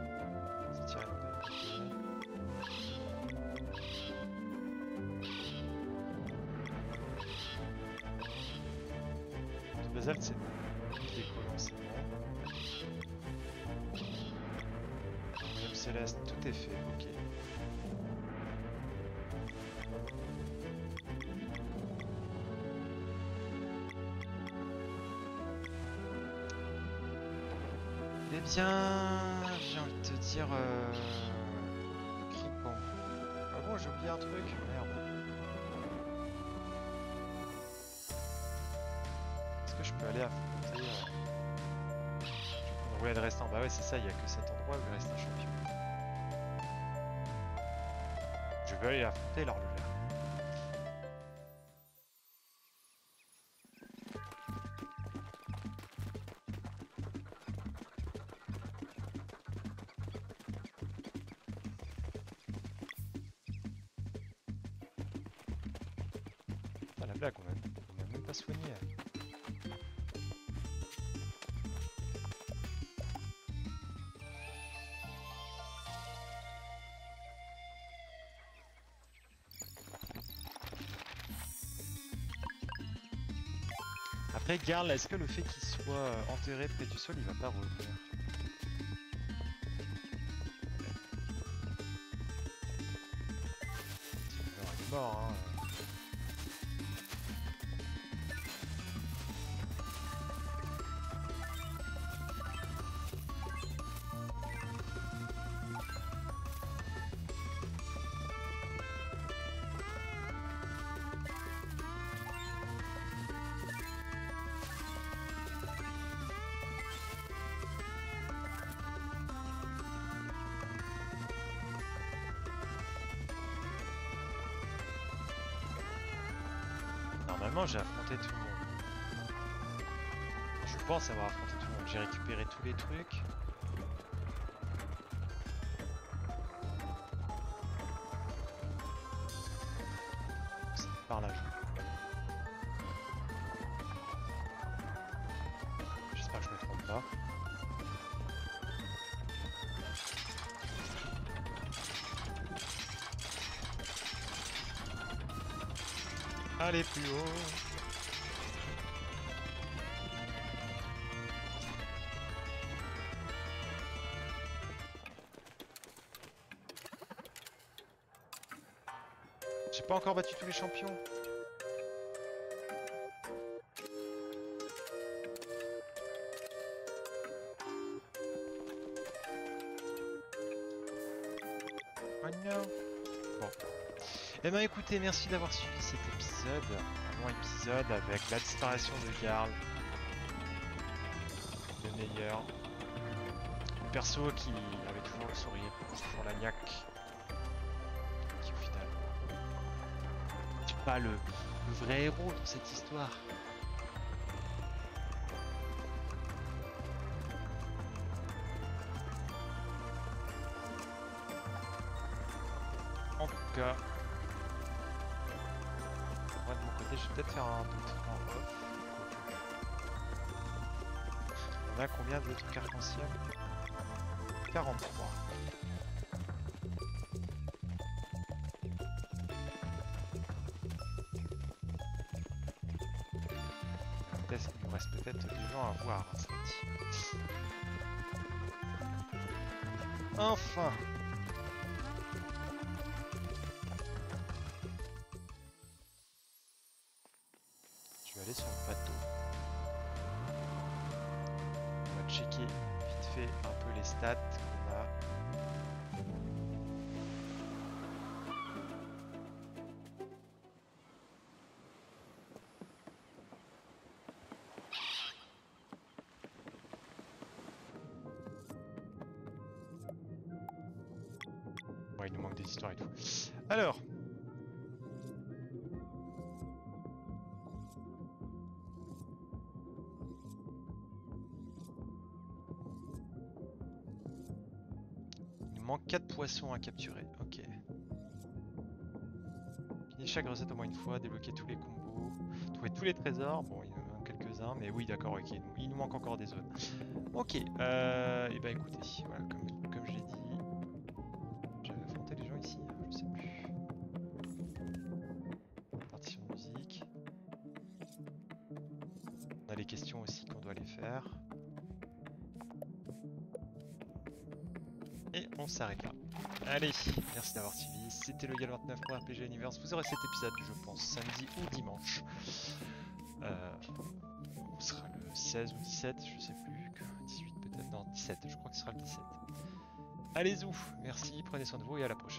Ça c'est colons, c'est bon. Céleste, tout est fait, ok. Bien, j'ai envie de te dire... Euh... Cripon. Ah bon, j'ai oublié un truc, merde. Est-ce que je peux aller affronter... Euh... Est le restant Bah ouais, c'est ça, il y a que cet endroit où il reste un champion. Je veux aller affronter l'horlogère. Après, Garl, est-ce que le fait qu'il soit euh, enterré près du sol, il va pas revenir? Mort, hein. Tout le monde. Je pense avoir affronté tout le monde. J'ai récupéré tous les trucs. J'ai pas encore battu tous les champions. Oh. Bon. Eh ben écoutez, merci d'avoir suivi cet épisode, un long épisode avec la disparition de Garl, le meilleur. Le perso qui avait toujours le sourire, toujours la niaque, pas le, vrai héros de cette histoire. En tout cas, moi de mon côté, je vais peut-être faire un autre en. On a combien de trucs arc-en-ciel 43. Peut-être des gens à voir. ça dit. Enfin Il nous manque des histoires et tout. Alors, Il nous manque 4 poissons à capturer. Ok. Finir chaque recette au moins une fois, débloquer tous les combos, trouver tous les trésors. Bon, il nous manque quelques-uns, mais oui, d'accord, ok. Il nous manque encore des zones. Ok, euh, et bah écoutez, voilà, Merci d'avoir suivi. C'était le Gal29 pour RPG Universe. Vous aurez cet épisode, je pense, samedi ou dimanche. Euh, sera le 16 ou 17, je sais plus. que 18 peut-être. Non, 17, je crois que ce sera le 17. Allez-y, merci, prenez soin de vous et à la prochaine.